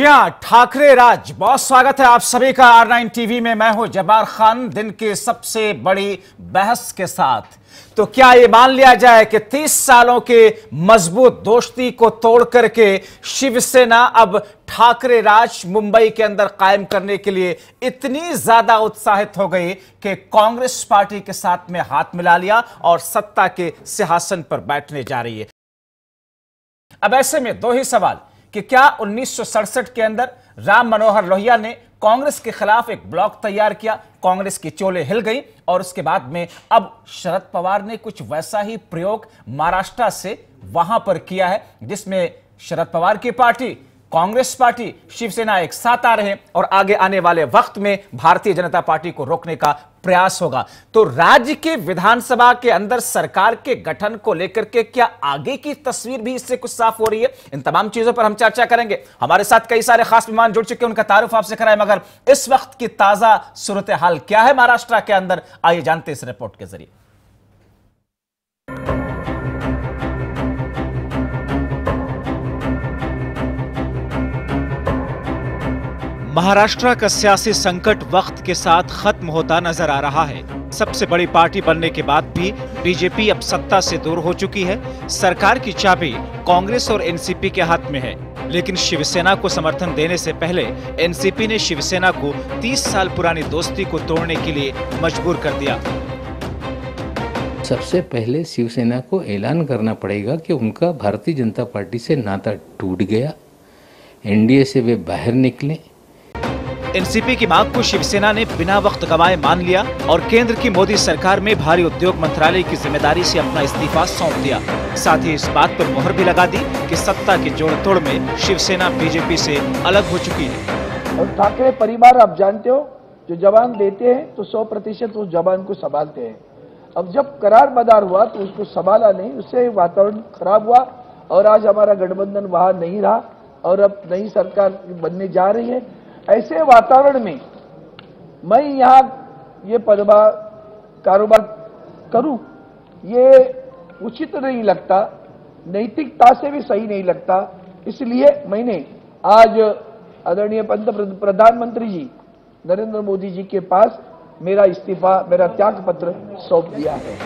जी हाँ ठाकरे राज। बहुत स्वागत है आप सभी का आर नाइन टीवी में। मैं हूँ जबार खान, दिन की सबसे बड़ी बहस के साथ। तो क्या ये मान लिया जाए कि 30 सालों के मज़बूत दोस्ती को तोड़ करके शिवसेना अब ठाकरे राज मुंबई के अंदर कायम करने के लिए इतनी ज़्यादा उत्साहित हो गई कि कांग्रेस पार्टी के साथ में हाथ मिला लिया और सत्ता के सिंहासन पर बैठने जा रही है। अब ऐसे में दो ही सवाल। कि क्या उन्नीस सौ सड़सठ के अंदर राम मनोहर लोहिया ने कांग्रेस के खिलाफ एक ब्लॉक तैयार किया, कांग्रेस की चोले हिल गई और उसके बाद में अब शरद पवार ने कुछ वैसा ही प्रयोग महाराष्ट्र से वहाँ पर किया है, जिसमें शरद पवार की पार्टी कांग्रेस पार्टी शिवसेना एक साथ आ रहे हैं और आगे आने वाले वक्त में भारतीय जनता पार्टी को रोकने का प्रयास होगा। तो राज्य के विधानसभा के अंदर सरकार के गठन को लेकर के क्या आगे की तस्वीर भी इससे कुछ साफ़ हो रही है? इन तमाम चीज़ों पर हम चर्चा करेंगे। हमारे साथ कई सारे खास मेहमान जुड़ चुके हैं, उनका तारुफ आपसे कराए मगर इस वक्त की ताज़ा सूरत हाल क्या है महाराष्ट्र के अंदर? आइए जानते इस रिपोर्ट के ज़रिए। महाराष्ट्र का सियासी संकट वक्त के साथ खत्म होता नज़र आ रहा है। सबसे बड़ी पार्टी बनने के बाद भी बीजेपी अब सत्ता से दूर हो चुकी है। सरकार की चाबी कांग्रेस और एनसीपी के हाथ में है। लेकिन शिवसेना को समर्थन देने से पहले एनसीपी ने शिवसेना को 30 साल पुरानी दोस्ती को तोड़ने के लिए मजबूर कर दिया। सबसे पहले शिवसेना को ऐलान करना पड़ेगा कि उनका भारतीय जनता पार्टी से नाता टूट गया। एनडीए से वे बाहर निकले। एनसीपी की मांग को शिवसेना ने बिना वक्त गवाए मान लिया और केंद्र की मोदी सरकार में भारी उद्योग मंत्रालय की ज़िम्मेदारी से अपना इस्तीफा सौंप दिया। साथ ही इस बात पर मोहर भी लगा दी कि सत्ता के जोड़ तोड़ में शिवसेना बीजेपी से अलग हो चुकी है। और ठाकरे परिवार, आप जानते हो, जो जवान देते हैं तो सौ प्रतिशत उस जवान को संभालते हैं। अब जब करार मदार हुआ तो उसको संभाला नहीं, उससे वातावरण खराब हुआ और आज हमारा गठबंधन वहाँ नहीं रहा और अब नई सरकार बनने जा रही है। ऐसे वातावरण में मैं यहाँ ये पदभा कारोबार करूँ, ये उचित नहीं लगता, नैतिकता से भी सही नहीं लगता। इसलिए मैंने आज आदरणीय पंत प्रधानमंत्री जी, नरेंद्र मोदी जी के पास मेरा इस्तीफा, मेरा त्याग पत्र सौंप दिया है।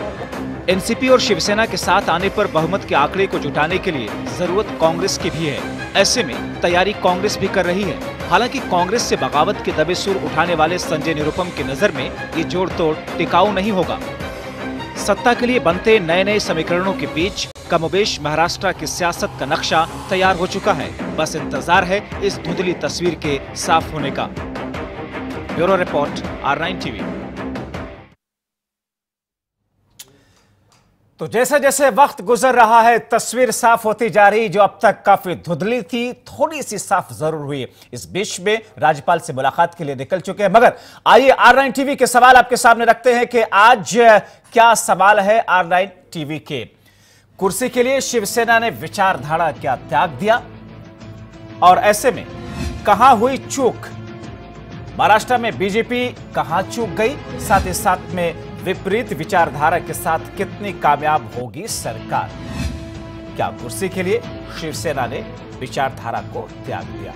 एनसीपी और शिवसेना के साथ आने पर बहुमत के आंकड़े को जुटाने के लिए ज़रूरत कांग्रेस की भी है। ऐसे में तैयारी कांग्रेस भी कर रही है। हालाँकि कांग्रेस से बगावत के दबे सुर उठाने वाले संजय निरुपम की नज़र में ये जोड़ तोड़ टिकाऊ नहीं होगा। सत्ता के लिए बनते नए नए समीकरणों के बीच कमोबेश महाराष्ट्र की सियासत का नक्शा तैयार हो चुका है। बस इंतज़ार है इस धुंधली तस्वीर के साफ़ होने का। Bureau report R nine TV तो जैसे जैसे वक्त गुजर रहा है, तस्वीर साफ़ होती जा रही, जो अब तक काफ़ी धुंधली थी, थोड़ी सी साफ़ ज़रूर हुई। इस बीच में राज्यपाल से मुलाकात के लिए निकल चुके हैं। मगर आइए आर नाइन टीवी के सवाल आपके सामने रखते हैं कि आज क्या सवाल है आर नाइन टीवी के? कुर्सी के लिए शिवसेना ने विचारधारा क्या त्याग दिया? और ऐसे में कहा हुई चूक? महाराष्ट्र में बीजेपी कहाँ चूक गई? साथ ही साथ में विपरीत विचारधारा के साथ कितनी कामयाब होगी सरकार? क्या कुर्सी के लिए शिवसेना ने विचारधारा को त्याग दिया?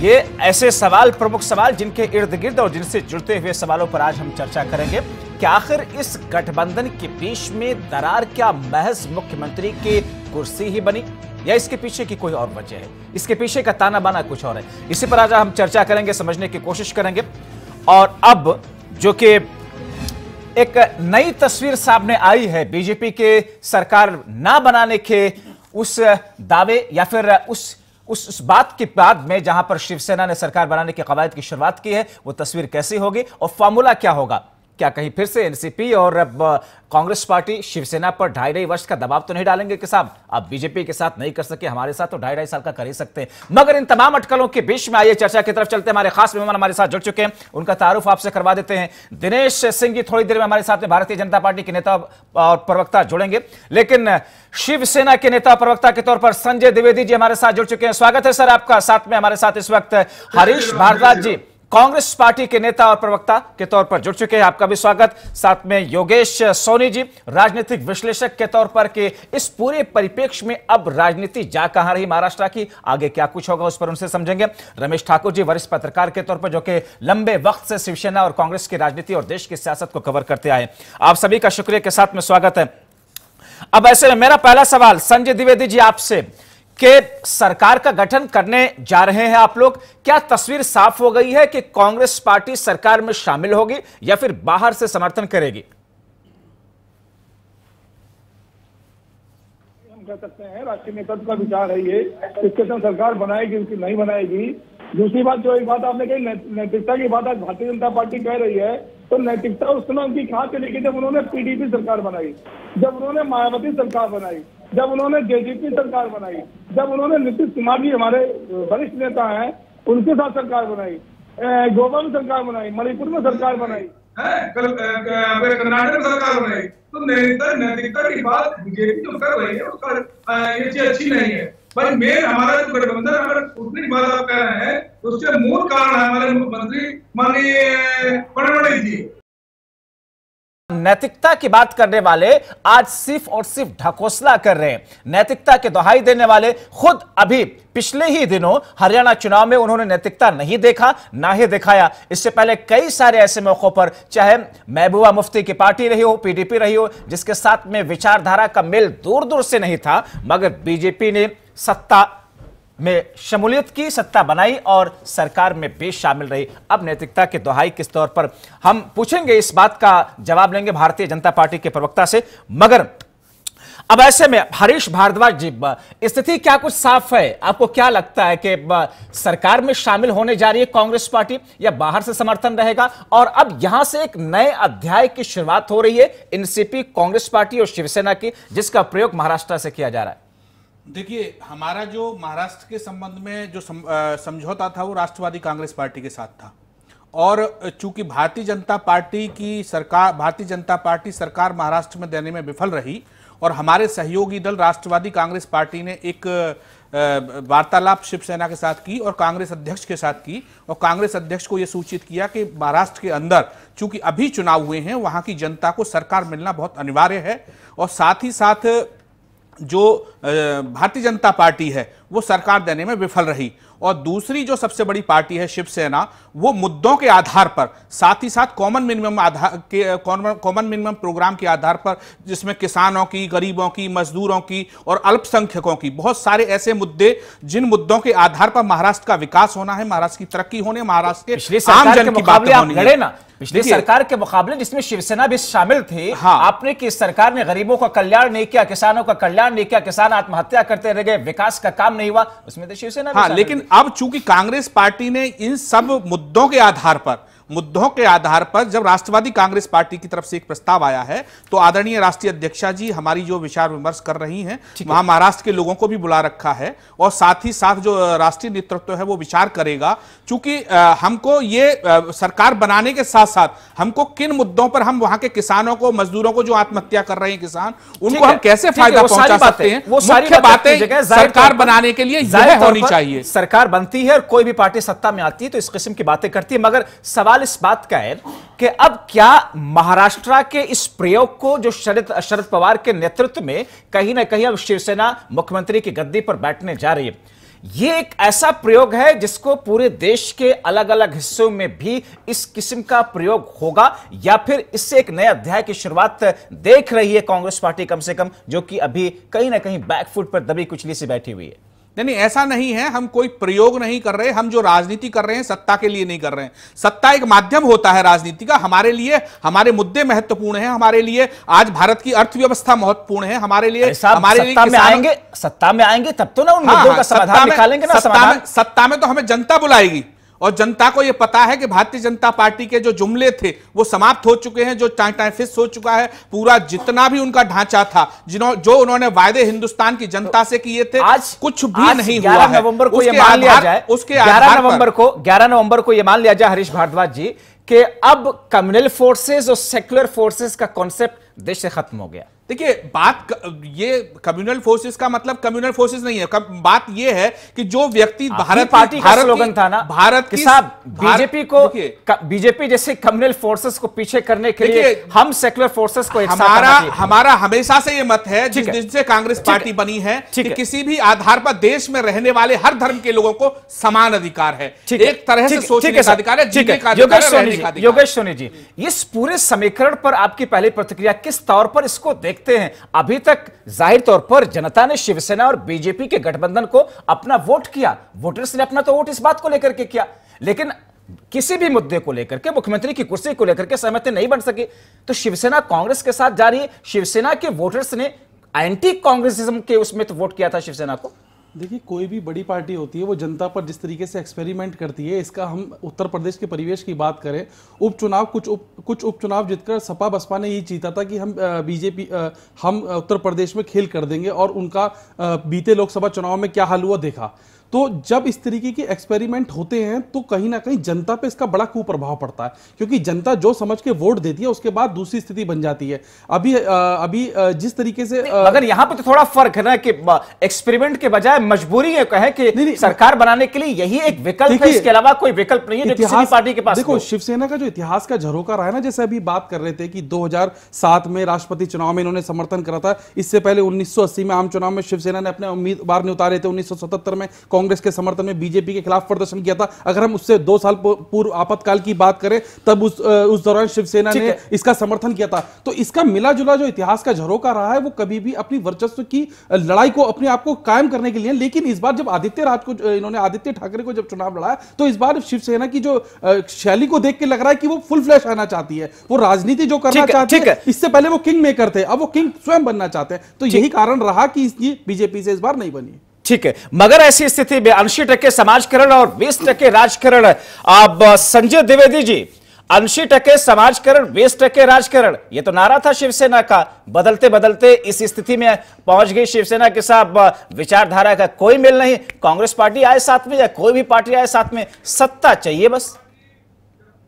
ये ऐसे सवाल, प्रमुख सवाल जिनके इर्द गिर्द और जिनसे जुड़ते हुए सवालों पर आज हम चर्चा करेंगे। कि आखिर इस गठबंधन के बीच में दरार क्या महज मुख्यमंत्री की कुर्सी ही बनी? या इसके पीछे की कोई और वजह है? इसके पीछे का ताना बाना कुछ और है। इसी पर आज हम चर्चा करेंगे समझने की कोशिश करेंगे। और अब जो कि एक नई तस्वीर सामने आई है बीजेपी के सरकार ना बनाने के उस दावे या फिर उस उस, उस बात के बाद में जहाँ पर शिवसेना ने सरकार बनाने की कवायद की शुरुआत की है वो तस्वीर कैसी होगी और फॉर्मूला क्या होगा? क्या कहीं फिर से एनसीपी और कांग्रेस पार्टी शिवसेना पर ढाई ढाई वर्ष का दबाव तो नहीं डालेंगे कि साहब आप बीजेपी के साथ नहीं कर सके हमारे साथ तो ढाई ढाई साल का कर ही सकते हैं। मगर इन तमाम अटकलों के बीच में आइए, चर्चा की तरफ़ चलते हमारे खास मेहमान हमारे साथ जुड़ चुके हैं। उनका तारुफ आपसे करवा देते हैं। दिनेश सिंह जी थोड़ी देर में हमारे साथ में भारतीय जनता पार्टी के नेता और प्रवक्ता जुड़ेंगे। लेकिन, शिवसेना के नेता प्रवक्ता के तौर पर संजय द्विवेदी जी हमारे साथ जुड़ चुके हैं। स्वागत है सर आपका साथ में हमारे साथ इस वक्त। हरीश भारद्वाज जी। कांग्रेस पार्टी के नेता और प्रवक्ता के तौर पर जुड़ चुके हैं। आपका भी स्वागत। साथ में योगेश सोनी जी, राजनीतिक विश्लेषक के तौर पर के इस पूरे परिप्रेक्ष्य में अब राजनीति जा कहाँ रही महाराष्ट्र की, आगे क्या कुछ होगा उस पर उनसे समझेंगे। रमेश ठाकुर जी, वरिष्ठ पत्रकार के तौर पर जो कि लंबे वक्त से शिवसेना और कांग्रेस की राजनीति और देश की सियासत को कवर करते आए आप सभी का शुक्रिया के साथ में स्वागत है। अब ऐसे में मेरा पहला सवाल, संजय द्विवेदी जी आपसे। कि सरकार का गठन करने जा रहे हैं आप लोग। क्या तस्वीर साफ़ हो गई है कि कांग्रेस पार्टी सरकार में शामिल होगी या फिर बाहर से समर्थन करेगी? हम कह सकते हैं, राष्ट्रीय नेतृत्व का विचार है ये इसके संग सरकार बनाएगी, उसकी नहीं बनाएगी। दूसरी बात, जो एक बात आपने कही नैतिकता की बात आज भारतीय जनता पार्टी कह रही है तो नैतिकता उस समय उनकी कहाँ चली जब उन्होंने पीडीपी सरकार बनाई, जब उन्होंने मायावती सरकार बनाई जब उन्होंने जेजेपी सरकार बनाई, जब उन्होंने नीतीश कुमार जी हमारे वरिष्ठ नेता हैं, उनके साथ सरकार बनाई गोवा में सरकार बनाई, मणिपुर में सरकार बनाई। कर्नाटक में सरकार बनाई। तो नैतिकता नैतिकता की बात बीजेपी जो कर रही है, उसका ये चीज़ अच्छी नहीं है। पर मेन हमारा जो गठबंधन अगर उतनी बात आप कह रहे हैं तो उसके मूल कारण है हमारे मुख्यमंत्री माननीय फडणवीस जी। नैतिकता की बात करने वाले आज सिर्फ़ और सिर्फ़ ढकोसला कर रहे हैं। नैतिकता के दुहाई देने वाले खुद अभी पिछले ही दिनों हरियाणा चुनाव में उन्होंने नैतिकता नहीं देखा, ना ही दिखाया। इससे पहले कई सारे ऐसे मौकों पर, चाहे महबूबा मुफ्ती की पार्टी रही हो, पीडीपी रही हो, जिसके साथ में विचारधारा का मेल दूर दूर से नहीं था, मगर बीजेपी ने सत्ता में शमूलियत की सत्ता बनाई और सरकार में भी शामिल रही। अब नैतिकता के दोहाई किस तौर पर? हम पूछेंगे इस बात का जवाब लेंगे भारतीय जनता पार्टी के प्रवक्ता से। मगर अब ऐसे में हरीश भारद्वाज जी स्थिति क्या कुछ साफ़ है? आपको क्या लगता है कि सरकार में शामिल होने जा रही है कांग्रेस पार्टी या बाहर से समर्थन रहेगा? और अब यहाँ से एक नए अध्याय की शुरुआत हो रही है एनसीपी, कांग्रेस पार्टी और शिवसेना की, जिसका प्रयोग महाराष्ट्र से किया जा रहा है। देखिए हमारा जो महाराष्ट्र के संबंध में जो सम, समझौता था वो राष्ट्रवादी कांग्रेस पार्टी के साथ था। और चूँकि भारतीय जनता पार्टी की सरकार भारतीय जनता पार्टी सरकार महाराष्ट्र में देने में विफल रही और हमारे सहयोगी दल राष्ट्रवादी कांग्रेस पार्टी ने एक वार्तालाप शिवसेना के साथ की और कांग्रेस अध्यक्ष के साथ की और कांग्रेस अध्यक्ष को यह सूचित किया कि महाराष्ट्र के अंदर चूँकि अभी चुनाव हुए हैं वहाँ की जनता को सरकार मिलना बहुत अनिवार्य है और साथ ही साथ जो भारतीय जनता पार्टी है वो सरकार देने में विफल रही। और दूसरी जो सबसे बड़ी पार्टी है शिवसेना वो मुद्दों के आधार पर साथ ही साथ कॉमन मिनिमम आधार के कॉमन मिनिमम प्रोग्राम के आधार पर जिसमें किसानों की गरीबों की मजदूरों की और अल्पसंख्यकों की बहुत सारे ऐसे मुद्दे जिन मुद्दों के आधार पर महाराष्ट्र का विकास होना है महाराष्ट्र की तरक्की होने महाराष्ट्र के आम जन की बातें होनी है। ना। पिछली सरकार के मुकाबले जिसमें शिवसेना भी शामिल थी हाँ। आपने की सरकार ने गरीबों का कल्याण नहीं किया किसानों का कल्याण नहीं किया किसान आत्महत्या करते रह गए विकास का काम नहीं हुआ उसमें तो शिवसेना हाँ लेकिन अब चूँकि कांग्रेस पार्टी ने इन सब मुद्दों के आधार पर मुद्दों के आधार पर जब राष्ट्रवादी कांग्रेस पार्टी की तरफ़ से एक प्रस्ताव आया है तो आदरणीय राष्ट्रीय अध्यक्षा जी हमारी जो विचार विमर्श कर रही हैं वहाँ महाराष्ट्र के लोगों को भी बुला रखा है और साथ ही साथ जो राष्ट्रीय नेतृत्व है वो विचार करेगा। चूँकि हमको ये सरकार बनाने के साथ साथ हमको किन मुद्दों पर हम वहाँ के किसानों को मजदूरों को जो आत्महत्या कर रहे हैं किसान उनको हम कैसे फ़ायदा पहुँचा सकते हैं? वो सारी बातें सरकार बनाने के लिए होनी चाहिए। सरकार बनती है और कोई भी पार्टी सत्ता में आती है तो इस किस्म की बातें करती है। मगर सवाल इस बात का है कि अब क्या महाराष्ट्र के इस प्रयोग को जो शरद शरद पवार के नेतृत्व में कहीं ना कहीं अब शिवसेना मुख्यमंत्री की गद्दी पर बैठने जा रही है। ये एक ऐसा प्रयोग है जिसको पूरे देश के अलग अलग हिस्सों में भी इस किस्म का प्रयोग होगा या फिर इससे एक नए अध्याय की शुरुआत देख रही है कांग्रेस पार्टी कम से कम, जो कि अभी कहीं ना कहीं बैकफुट पर दबी कुचली से बैठी हुई है। नहीं ऐसा नहीं है हम कोई प्रयोग नहीं कर रहे हम जो राजनीति कर रहे हैं सत्ता के लिए नहीं कर रहे हैं। सत्ता एक माध्यम होता है राजनीति का हमारे लिए हमारे मुद्दे महत्वपूर्ण है हमारे लिए आज भारत की अर्थव्यवस्था महत्वपूर्ण है हमारे लिए हमारे लिए सत्ता में आएँगे सत्ता में आएँगे तब तो ना उन हाँ, मुद्दों हाँ, का सत्ता समाधान निकालेंगे ना में सत्ता में तो हमें जनता बुलाएगी। और जनता को यह पता है कि भारतीय जनता पार्टी के जो जुमले थे वो समाप्त हो चुके हैं जो टाइम टाइम फिक्स हो चुका है। पूरा जितना भी उनका ढांचा था जिन्हों जो उन्होंने वायदे हिंदुस्तान की जनता से किए थे आज कुछ भी आज नहीं हुआ है। नवंबर को यह मान लिया जाए उसके 11 आधार पर- नवंबर को 11 नवंबर को यह मान लिया जाए हरीश भारद्वाज जी कि अब कम्युनल फोर्सेस और सेक्युलर फोर्सेस का कॉन्सेप्ट देश से खत्म हो गया। देखिए बात ये कम्युनल फोर्सेस का मतलब कम्युनल फोर्सेस नहीं है। कम, बात ये है कि जो व्यक्ति भारत पार्टी का भारत स्लोगन था ना भारत कि भार- बीजेपी को बीजेपी जैसे कम्युनल फोर्सेस को पीछे करने के लिए हम सेकुलर फोर्सेस को हमारा हमारा हमेशा से ये मत है जिस दिन से कांग्रेस पार्टी बनी है कि किसी भी आधार पर देश में रहने वाले हर धर्म के लोगों को समान अधिकार है। एक तरह से सोचने का अधिकार है जीने का अधिकार योगेश सोनी जी योगेश सोनी जी इस पूरे समीकरण पर आपकी पहली प्रतिक्रिया किस तौर पर इसको देखते हैं। अभी तक ज़ाहिर तौर पर जनता ने शिवसेना और बीजेपी के गठबंधन को अपना वोट किया। वोटर्स ने अपना तो वोट इस बात को लेकर के किया। लेकिन किसी भी मुद्दे को लेकर के, मुख्यमंत्री की कुर्सी को लेकर के सहमति नहीं बन सकी। तो शिवसेना कांग्रेस के साथ जा रही है। शिवसेना के वोटर्स ने एंटी कांग्रेसिज्म के उसमें तो वोट किया था शिवसेना को। देखिए, कोई भी बड़ी पार्टी होती है, वो जनता पर जिस तरीके से एक्सपेरिमेंट करती है, इसका हम उत्तर प्रदेश के परिवेश की बात करें, उपचुनाव, कुछ उप, कुछ उपचुनाव जीतकर सपा बसपा ने यही जीता था कि हम बीजेपी हम उत्तर प्रदेश में खेल कर देंगे और उनका बीते लोकसभा चुनाव में क्या हाल हुआ देखा। तो जब इस तरीके के एक्सपेरिमेंट होते हैं तो कहीं ना कहीं जनता पे इसका बड़ा कुप्रभाव पड़ता है। क्योंकि जनता जो समझ के वोट देती है उसके बाद दूसरी स्थिति बन जाती है। अभी अ, अभी जिस तरीके से अ, मगर यहाँ पे तो थोड़ा फ़र्क है ना कि एक्सपेरिमेंट के बजाय मजबूरी है कहे कि नहीं, नहीं, सरकार बनाने के लिए यही एक विकल्प है इसके अलावा कोई विकल्प नहीं है जो किसी पार्टी के पास देखो शिवसेना का जो इतिहास का झरोका रहा है ना जैसे अभी बात कर रहे थे कि 2007 में राष्ट्रपति चुनाव में इन्होंने समर्थन करा था। इससे पहले 1980 में आम चुनाव में शिवसेना ने अपने उम्मीदवार नहीं उतारे थे 1977 में कांग्रेस के समर्थन में बीजेपी के खिलाफ प्रदर्शन किया था। अगर हम उससे दो साल पूर्व आपातकाल की बात करें तब उस उस दौरान शिवसेना ने इसका समर्थन किया था। तो इसका मिला जुला जो इतिहास का झरोका रहा है वो कभी भी अपनी वर्चस्व की लड़ाई को अपने आप को कायम करने के लिए लेकिन इस बार जब आदित्य राज को इन्होंने आदित्य ठाकरे को जब चुनाव लड़ा तो इस बार शिवसेना की जो शैली को देख के लग रहा है कि वो फुल फ्लैश आना चाहती है। वो राजनीति जो करना चाहती है है। इससे पहले वो किंग मेकर थे अब वो किंग स्वयं बनना चाहते हैं। तो यही कारण रहा कि इसकी बीजेपी से इस बार नहीं बनी। ठीक है। मगर ऐसी स्थिति में अस्सी टके समाजकरण और बीस टके राजकरण। अब, संजय द्विवेदी जी अस्सी टके समाजकरण, बीस टके राजकरण। ये तो नारा था शिवसेना का। बदलते बदलते इस स्थिति में पहुँच गई शिवसेना के साथ। विचारधारा का कोई मेल नहीं। कांग्रेस पार्टी आए साथ में या कोई भी पार्टी आए साथ में, सत्ता चाहिए बस।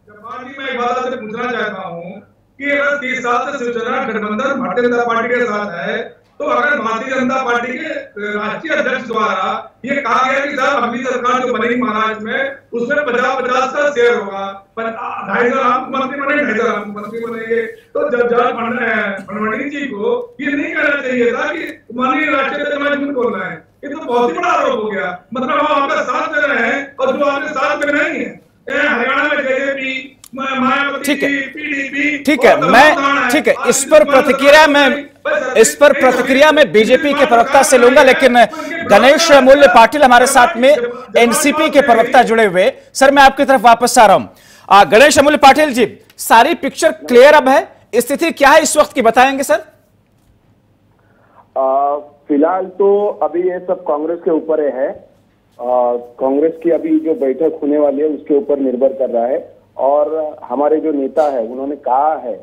मैं बात पूछना चाहता हूँ कि अगर तीस साल से शिवसेना गठबंधन, भारतीय जनता पार्टी के साथ है तो अगर भारतीय जनता पार्टी के राष्ट्रीय अध्यक्ष द्वारा ये कहा गया कि साहब अगली सरकार जो बनेगी महाराष्ट्र में, उसमें पचास पचास का शेयर होगा। ढाई सौ राम मंत्री बने ढाई सौ राम मंत्री बनेंगे। तो जब जब फडणवीस जी को ये नहीं कहना चाहिए था कि माननीय राष्ट्रीय अध्यक्ष मैं झूठ बोल रहा है। ये तो बहुत ही बड़ा आरोप हो गया। मतलब हम आपका साथ दे रहे हैं और जो आपके साथ में नहीं है हरियाणा में जेजेपी ठीक है। ठीक है मैं ठीक है इस पर प्रतिक्रिया में इस पर प्रतिक्रिया में बीजेपी के प्रवक्ता से लूँगा लेकिन गणेश मूल्य पाटिल हमारे साथ में एनसीपी के प्रवक्ता जुड़े हुए। सर मैं आपकी तरफ़ वापस आ रहा हूँ। गणेश अमूल्य पाटिल जी सारी पिक्चर क्लियर अब है। स्थिति क्या है इस वक्त की बताएँगे सर? फ़िलहाल तो अभी ये सब कांग्रेस के ऊपर है कांग्रेस की अभी जो बैठक होने वाली है उसके ऊपर निर्भर कर रहा है। और हमारे जो नेता है उन्होंने कहा है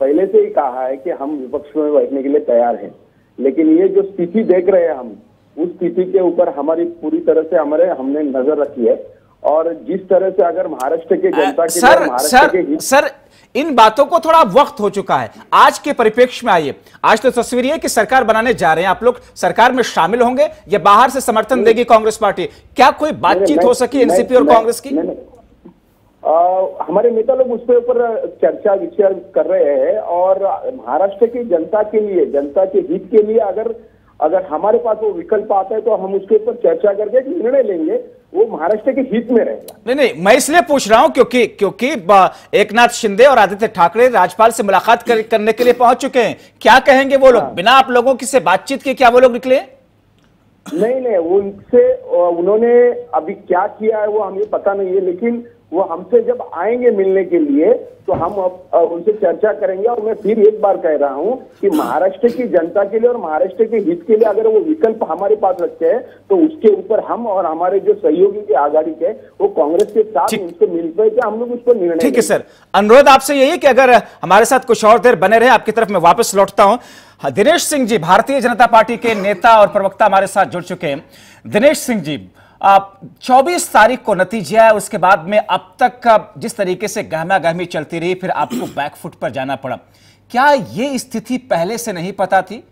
पहले से ही कहा है कि हम विपक्ष में बैठने के लिए तैयार हैं। लेकिन ये जो स्थिति देख रहे हैं हम उस स्थिति के ऊपर हमारी पूरी तरह से हमारे हमने नज़र रखी है। और जिस तरह से अगर महाराष्ट्र के जनता के सर सर के सर इन बातों को थोड़ा वक्त हो चुका है। आज के परिप्रेक्ष्य में आइए। आज तो तस्वीर ये कि सरकार बनाने जा रहे हैं। आप लोग सरकार में शामिल होंगे या बाहर से समर्थन देगी कांग्रेस पार्टी? क्या कोई बातचीत हो सकी एनसीपी और कांग्रेस की। आ, हमारे नेता लोग उसके ऊपर चर्चा विचार कर रहे हैं और महाराष्ट्र की जनता के लिए जनता के हित के लिए अगर अगर हमारे पास वो विकल्प आता है तो हम उसके ऊपर चर्चा करके एक निर्णय लेंगे वो महाराष्ट्र के हित में रहेगा। नहीं नहीं मैं इसलिए पूछ रहा हूँ क्योंकि क्योंकि ब- एकनाथ शिंदे और आदित्य ठाकरे राज्यपाल से मुलाकात कर, करने के लिए पहुँच चुके हैं। क्या कहेंगे वो लोग? बिना आप लोगों की से बातचीत के क्या वो लोग निकले? नहीं नहीं वो उनसे उन्होंने अभी क्या किया है वो हमें पता नहीं है लेकिन वो हमसे जब आएँगे मिलने के लिए तो हम अब, उनसे चर्चा करेंगे और मैं फिर एक बार कह रहा हूँ कि महाराष्ट्र की जनता के लिए और महाराष्ट्र के हित के लिए अगर वो विकल्प हमारे पास रखते हैं तो उसके ऊपर हम और हमारे जो सहयोगी के आघाड़ी के वो कांग्रेस के साथ। उनसे मिलकर के हम लोग उस पर निर्णय ठीक है सर। अनुरोध आपसे यही है कि अगर हमारे साथ कुछ और देर बने रहे आपकी तरफ़ मैं वापस लौटता हूँ। हाँ, दिनेश सिंह जी भारतीय जनता पार्टी के नेता और प्रवक्ता हमारे साथ जुड़ चुके हैं। दिनेश सिंह जी 24 तारीख को नतीजा है उसके बाद में अब तक का जिस तरीके से गहमा गहमी चलती रही, फिर आपको बैकफुट पर जाना पड़ा। क्या ये स्थिति पहले से नहीं पता थी?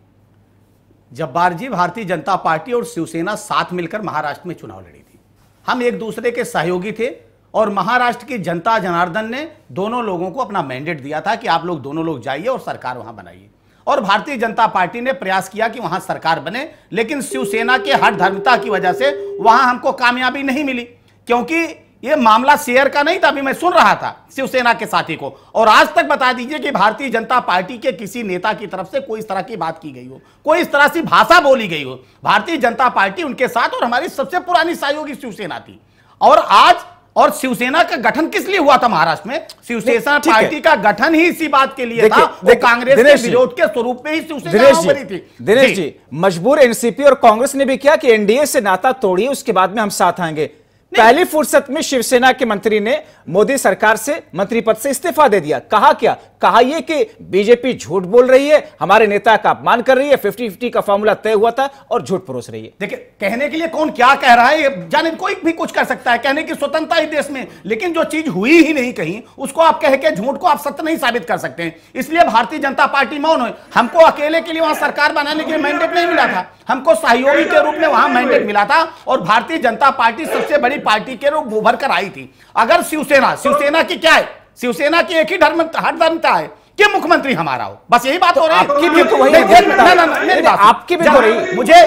जब्बार जी भारतीय जनता पार्टी और शिवसेना साथ मिलकर महाराष्ट्र में चुनाव लड़ी थी। हम एक दूसरे के सहयोगी थे और महाराष्ट्र की जनता जनार्दन ने दोनों लोगों को अपना मैंडेट दिया था कि आप लोग दोनों लोग जाइए और सरकार वहाँ बनाइए। और भारतीय जनता पार्टी ने प्रयास किया कि वहाँ सरकार बने, लेकिन शिवसेना के हट धर्मता की वजह से वहाँ हमको कामयाबी नहीं मिली, क्योंकि ये मामला शेयर का नहीं था, अभी मैं सुन रहा था शिवसेना के साथी को। और आज तक बता दीजिए कि भारतीय जनता पार्टी के किसी नेता की तरफ़ से कोई इस तरह की बात की गई हो, कोई इस तरह से भाषा बोली गई हो। भारतीय जनता पार्टी उनके साथ और हमारी सबसे पुरानी सहयोगी शिवसेना थी। और आज और शिवसेना का गठन किस लिए हुआ था महाराष्ट्र में? शिवसेना पार्टी का गठन ही इसी बात के लिए था। वो कांग्रेस के विरोध के स्वरूप में ही शिवसेना थी। दिनेश जी मजबूर एनसीपी और कांग्रेस ने भी किया कि एनडीए से नाता तोड़िए उसके बाद में हम साथ आएँगे। पहली फुर्सत में शिवसेना के मंत्री ने मोदी सरकार से मंत्री पद से इस्तीफा दे दिया। कहा क्या? कहा यह कि बीजेपी झूठ बोल रही है, हमारे नेता का अपमान कर रही है फिफ्टी फिफ्टी का फॉर्मूला तय हुआ था और झूठ परोस रही है। देखिए, कहने के लिए कौन क्या कह रहा है जाने कोई भी कुछ कर सकता है। कहने की स्वतंत्रता ही देश में, लेकिन जो चीज़ हुई ही नहीं कहीं, उसको आप कह के झूठ को आप सत्य नहीं साबित कर सकते हैं। इसलिए भारतीय जनता पार्टी मौन है हमको अकेले के लिए वहाँ सरकार बनाने के लिए मैंडेट नहीं मिला था। हमको सहयोगी के रूप में वहाँ मैंडेट मिला था और भारतीय जनता पार्टी सबसे बड़ी पार्टी के रूप उभर कर आई थी। अगर शिवसेना शिवसेना की क्या है? शिवसेना की एक ही धर्म हर धर्मता है कि मुख्यमंत्री हमारा हो। बस यही बात हो रही है। आपकी भी तो वही ना नहीं, मेरी बात आपकी भी हो रही। मुझे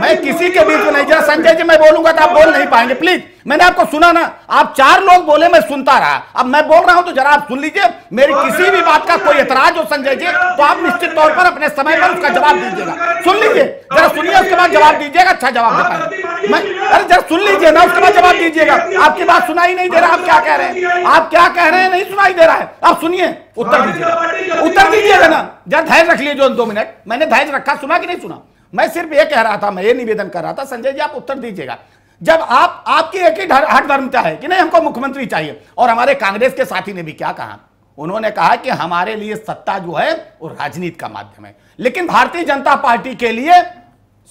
मैं किसी के बीच में नहीं जरा संजय जी मैं बोलूँगा तो आप बोल नहीं पाएँगे प्लीज़ मैंने आपको सुना ना, आप चार लोग बोले, मैं सुनता रहा। अब मैं बोल रहा हूँ तो जरा आप सुन लीजिए, मेरी किसी भी बात का कोई एतराज़ हो संजय जी तो आप निश्चित तौर पर अपने समय पर उसका जवाब दीजिएगा। सुन लीजिए, जरा सुनिए, उसके बाद जवाब दीजिएगा अच्छा जवाब दे मैं, अरे जरा सुन लीजिए ना, उसके बाद जवाब दीजिएगा। आपकी बात सुनाई नहीं दे रहा, आप क्या कह रहे हैं? आप क्या कह रहे हैं? नहीं सुनाई दे रहा है। आप सुनिए, उत्तर दीजिएगा। उत्तर दीजिएगा ना। जरा धैर्य रख लीजिए दो मिनट। मैंने धैर्य रखा, सुना कि नहीं सुना? मैं सिर्फ़ ये कह रहा था, मैं ये निवेदन कर रहा था, संजय जी, आप उत्तर दीजिएगा। जब आप, आपकी एक ही हट धर्मता है कि नहीं, हमको मुख्यमंत्री चाहिए। और हमारे कांग्रेस के साथी ने भी क्या कहा? उन्होंने कहा कि हमारे लिए सत्ता जो है, वो राजनीति का माध्यम है। लेकिन भारतीय जनता पार्टी के लिए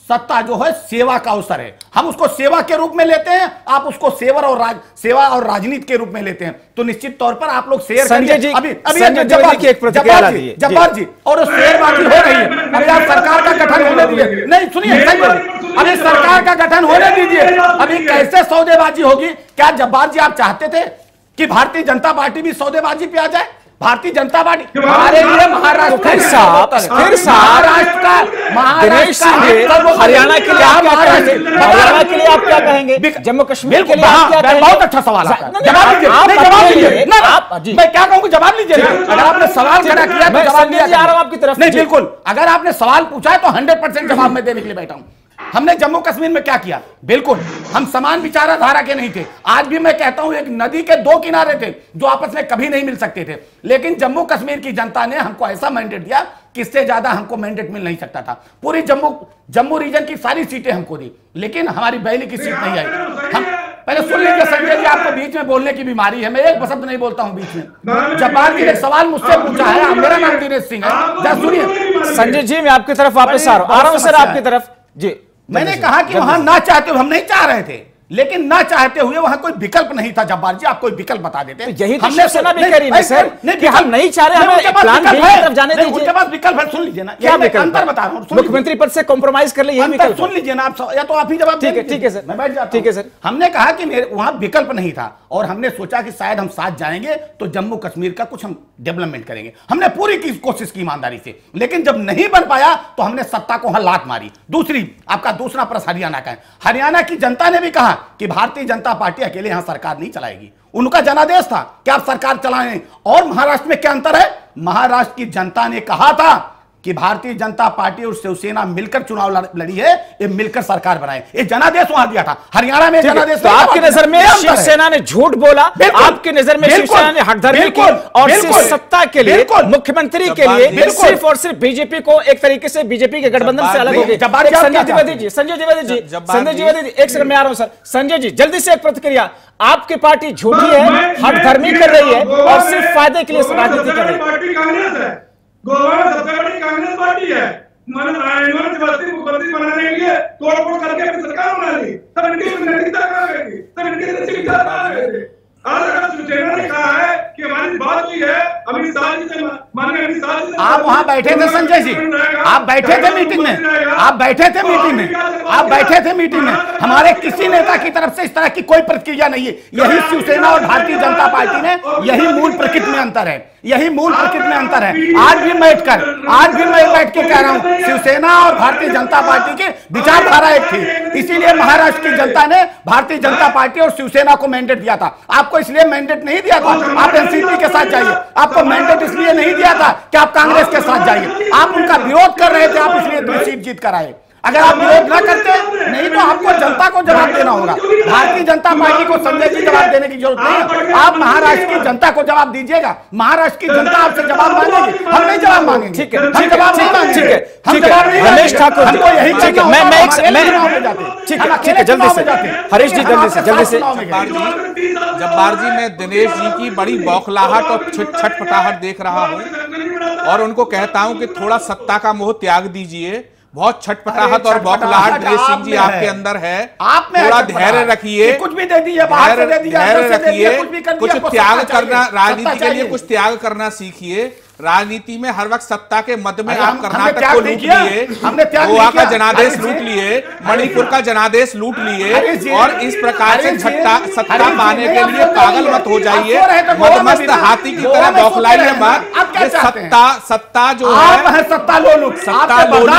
सत्ता जो है सेवा का अवसर है। हम उसको सेवा के रूप में लेते हैं आप उसको सेवर और राज सेवा और राजनीति के रूप में लेते हैं। तो निश्चित तौर पर आप लोग शेयर संजय जी, अभी अभी जब्बार द्विवेदी की एक प्रतिक्रिया जब्बार जी, जब्बार जी। और वो शेयरबाजी हो रही है। अभी आप सरकार का गठन होने दीजिए नहीं सुनिए अभी सरकार का गठन होने दीजिए। अभी कैसे सौदेबाजी होगी? क्या जब्बार जी आप चाहते थे कि भारतीय जनता पार्टी भी सौदेबाजी पे आ जाए? भारतीय जनता पार्टी हमारे लिए महाराष्ट्र फिर साहब, फिर महाराष्ट्र का महाराष्ट्र हरियाणा के लिए आप कहेंगे हरियाणा के लिए आप क्या कहेंगे जम्मू कश्मीर के लिए आप क्या हाँ, बहुत अच्छा सवाल। नहीं, जवाब दीजिए जवाब दीजिए। मैं क्या कहूँ जवाब लीजिए। अगर आपने सवाल खड़ा किया तो जवाब दिया जी रहा हूँ। आपकी तरफ़। नहीं बिल्कुल अगर आपने सवाल पूछा है तो हंड्रेड परसेंट जवाब मैं देने के लिए बैठा हूँ हमने जम्मू कश्मीर में क्या किया? बिल्कुल, हम समान विचारधारा के नहीं थे। आज भी मैं कहता हूँ, एक नदी के दो किनारे थे, जो आपस में कभी नहीं मिल सकते थे। लेकिन जम्मू कश्मीर की जनता ने हमको ऐसा मैंडेट दिया कि इससे ज़्यादा हमको मैंडेट मिल नहीं सकता था। पूरी जम्मू जम्मू रीजन की सारी सीटें हमको दी, लेकिन हमारी बहली की सीट नहीं आई। हम, पहले सुन लीजिए, संजय जी, आपको बीच में बोलने की बीमारी है, मैं एक शब्द नहीं बोलता हूँ बीच में। जब्बार जी ने सवाल मुझसे पूछा है मेरा नाम दिनेश सिंह है। संजय जी, मैं आपकी तरफ़ वापस आ रहा हूँ। आपकी तरफ़। जी। मैंने कहा कि वहाँ ना चाहते हम नहीं चाह रहे थे। लेकिन ना चाहते हुए वहाँ कोई विकल्प नहीं था जब्बार जी आप कोई विकल्प बता देते तो यही तो हमने शिवसेना भी कह रही है सर, कि हम नहीं चाह रहे, हमें प्लान बी की तरफ़ जाने दीजिए। उनके पास विकल्प है सुन लीजिए ना। क्या विकल्प अंतर बता रहा हूँ मुख्यमंत्री पद से कॉम्प्रोमाइज कर ले यही विकल्प सुन लीजिए ना आप या तो आप ही जवाब ठीक है, ठीक है सर। मैं बैठ जाता ठीक है सर। हमने कहा कि मेरे वहाँ विकल्प नहीं था और हमने सोचा कि शायद हम साथ जाएँगे तो जम्मू कश्मीर का कुछ हम डेवलपमेंट करेंगे। हमने पूरी की कोशिश की ईमानदारी से लेकिन जब नहीं बन पाया तो हमने सत्ता को वहाँ लात मारी। दूसरी आपका दूसरा प्रश्न हरियाणा का है। हरियाणा की जनता ने भी कहा कि भारतीय जनता पार्टी अकेले यहाँ सरकार नहीं चलाएगी। उनका जनादेश था कि आप सरकार चलाएँ। और महाराष्ट्र में क्या अंतर है? महाराष्ट्र की जनता ने कहा था कि भारतीय जनता पार्टी और शिवसेना मिलकर चुनाव लड़ी है ये मिलकर सरकार बनाए। ये जनादेश वहाँ दिया था। हरियाणा में जनादेश तो आपकी नज़र में। शिवसेना ने झूठ बोला आपकी नज़र में शिवसेना ने हटधर्मी की और सिर्फ़ सत्ता के लिए मुख्यमंत्री के लिए सिर्फ़ और सिर्फ़ बीजेपी को एक तरीके से बीजेपी के गठबंधन से अलग हो आप संजय द्विवेदी जी संजय द्विवेदी जी संजय जी। द्विवेदी जी एक सेकंड में आ रहा हूँ सर संजय जी जल्दी से एक प्रतिक्रिया। आपकी पार्टी झूठी है हटधर्मी कर रही है और सिर्फ़ फ़ायदे के लिए राजनीति कर रही है। पार्टी गोवा में सबसे बड़ी कांग्रेस पार्टी है। मैंने नारायण ज़बरदस्ती मुख्यमंत्री बनाने के लिए तोड़फोड़ करके अपनी सरकार बना ली। तब इनकी नैतिकता कहाँ गई थी तब इनकी नैतिकता कहाँ गई थी आज अगर शिवसेना ने कहा है कि हमारी बात हुई है अमित शाह जी से माननीय अमित शाह जी आप वहाँ बैठे थे संजय जी। आप बैठे थे मीटिंग में। आप बैठे थे मीटिंग में। आप बैठे थे मीटिंग में। हमारे किसी नेता की तरफ़ से इस तरह की कोई प्रतिक्रिया नहीं है। यही शिवसेना और भारतीय जनता पार्टी में यही मूल प्रकृति में अंतर है। यही मूल प्रकृति में अंतर है। आज भी बैठकर आज भी मैं बैठ के कह रहा हूँ शिवसेना और भारतीय जनता पार्टी की विचारधारा एक थी। इसीलिए महाराष्ट्र की जनता ने भारतीय जनता पार्टी और शिवसेना को मैंडेट दिया था। आपको इसलिए मैंडेट नहीं दिया था आप एनसीपी के साथ जाइए। आपको मैंडेट इसलिए नहीं दिया था कि आप कांग्रेस के साथ जाइए। आप उनका विरोध कर रहे थे आप इसलिए दो सीट जीत कर आए। अगर आप विरोध ना करते नहीं तो आपको जनता को जवाब देना होगा। भारतीय जनता पार्टी को संजय जी जवाब देने की ज़रूरत नहीं है। आप महाराष्ट्र की जनता को जवाब दीजिएगा। महाराष्ट्र की जनता आपसे जवाब मांगेगी। हम नहीं जवाब मांगेंगे। ठीक है, हम ठीक है, जवाब नहीं ठीक है, मांगेंगे। ठीक है, हम जवाब नहीं रमेश ठाकुर हमको यही ठीक है, मैं- मैं एक- मैं- चुनाव में जाते ठीक है, ठीक है, जल्दी से। हैं। हरीश जी, जल्दी से, जल्दी से। चुनाव में जब्बार जी मैं दिनेश जी की बड़ी बौखलाहट और छट छटपटाहट देख रहा हूँ और उनको कहता हूँ कि थोड़ा सत्ता का मोह त्याग दीजिए। बहुत छटपटाहट और बौखलाहट सिंह जी आपके अंदर है। आप में थोड़ा धैर्य रखिए। कुछ भी दे दिया, धैर्य रखिए। कुछ त्याग करना राजनीति के लिए कुछ त्याग करना सीखिए। राजनीति में हर वक्त सत्ता के मध्य में आप कर्नाटक को लूट लिए गोवा का जनादेश लूट लिए मणिपुर का जनादेश लूट लिए और इस प्रकार से सत्ता सत्ता पाने के लिए पागल मत हो जाइए। हैं तो। मदमस्त हाथी की तरह में बौखलाइए मत। ये सत्ता सत्ता जो है है सत्ता लोलुप सत्ता लोलुप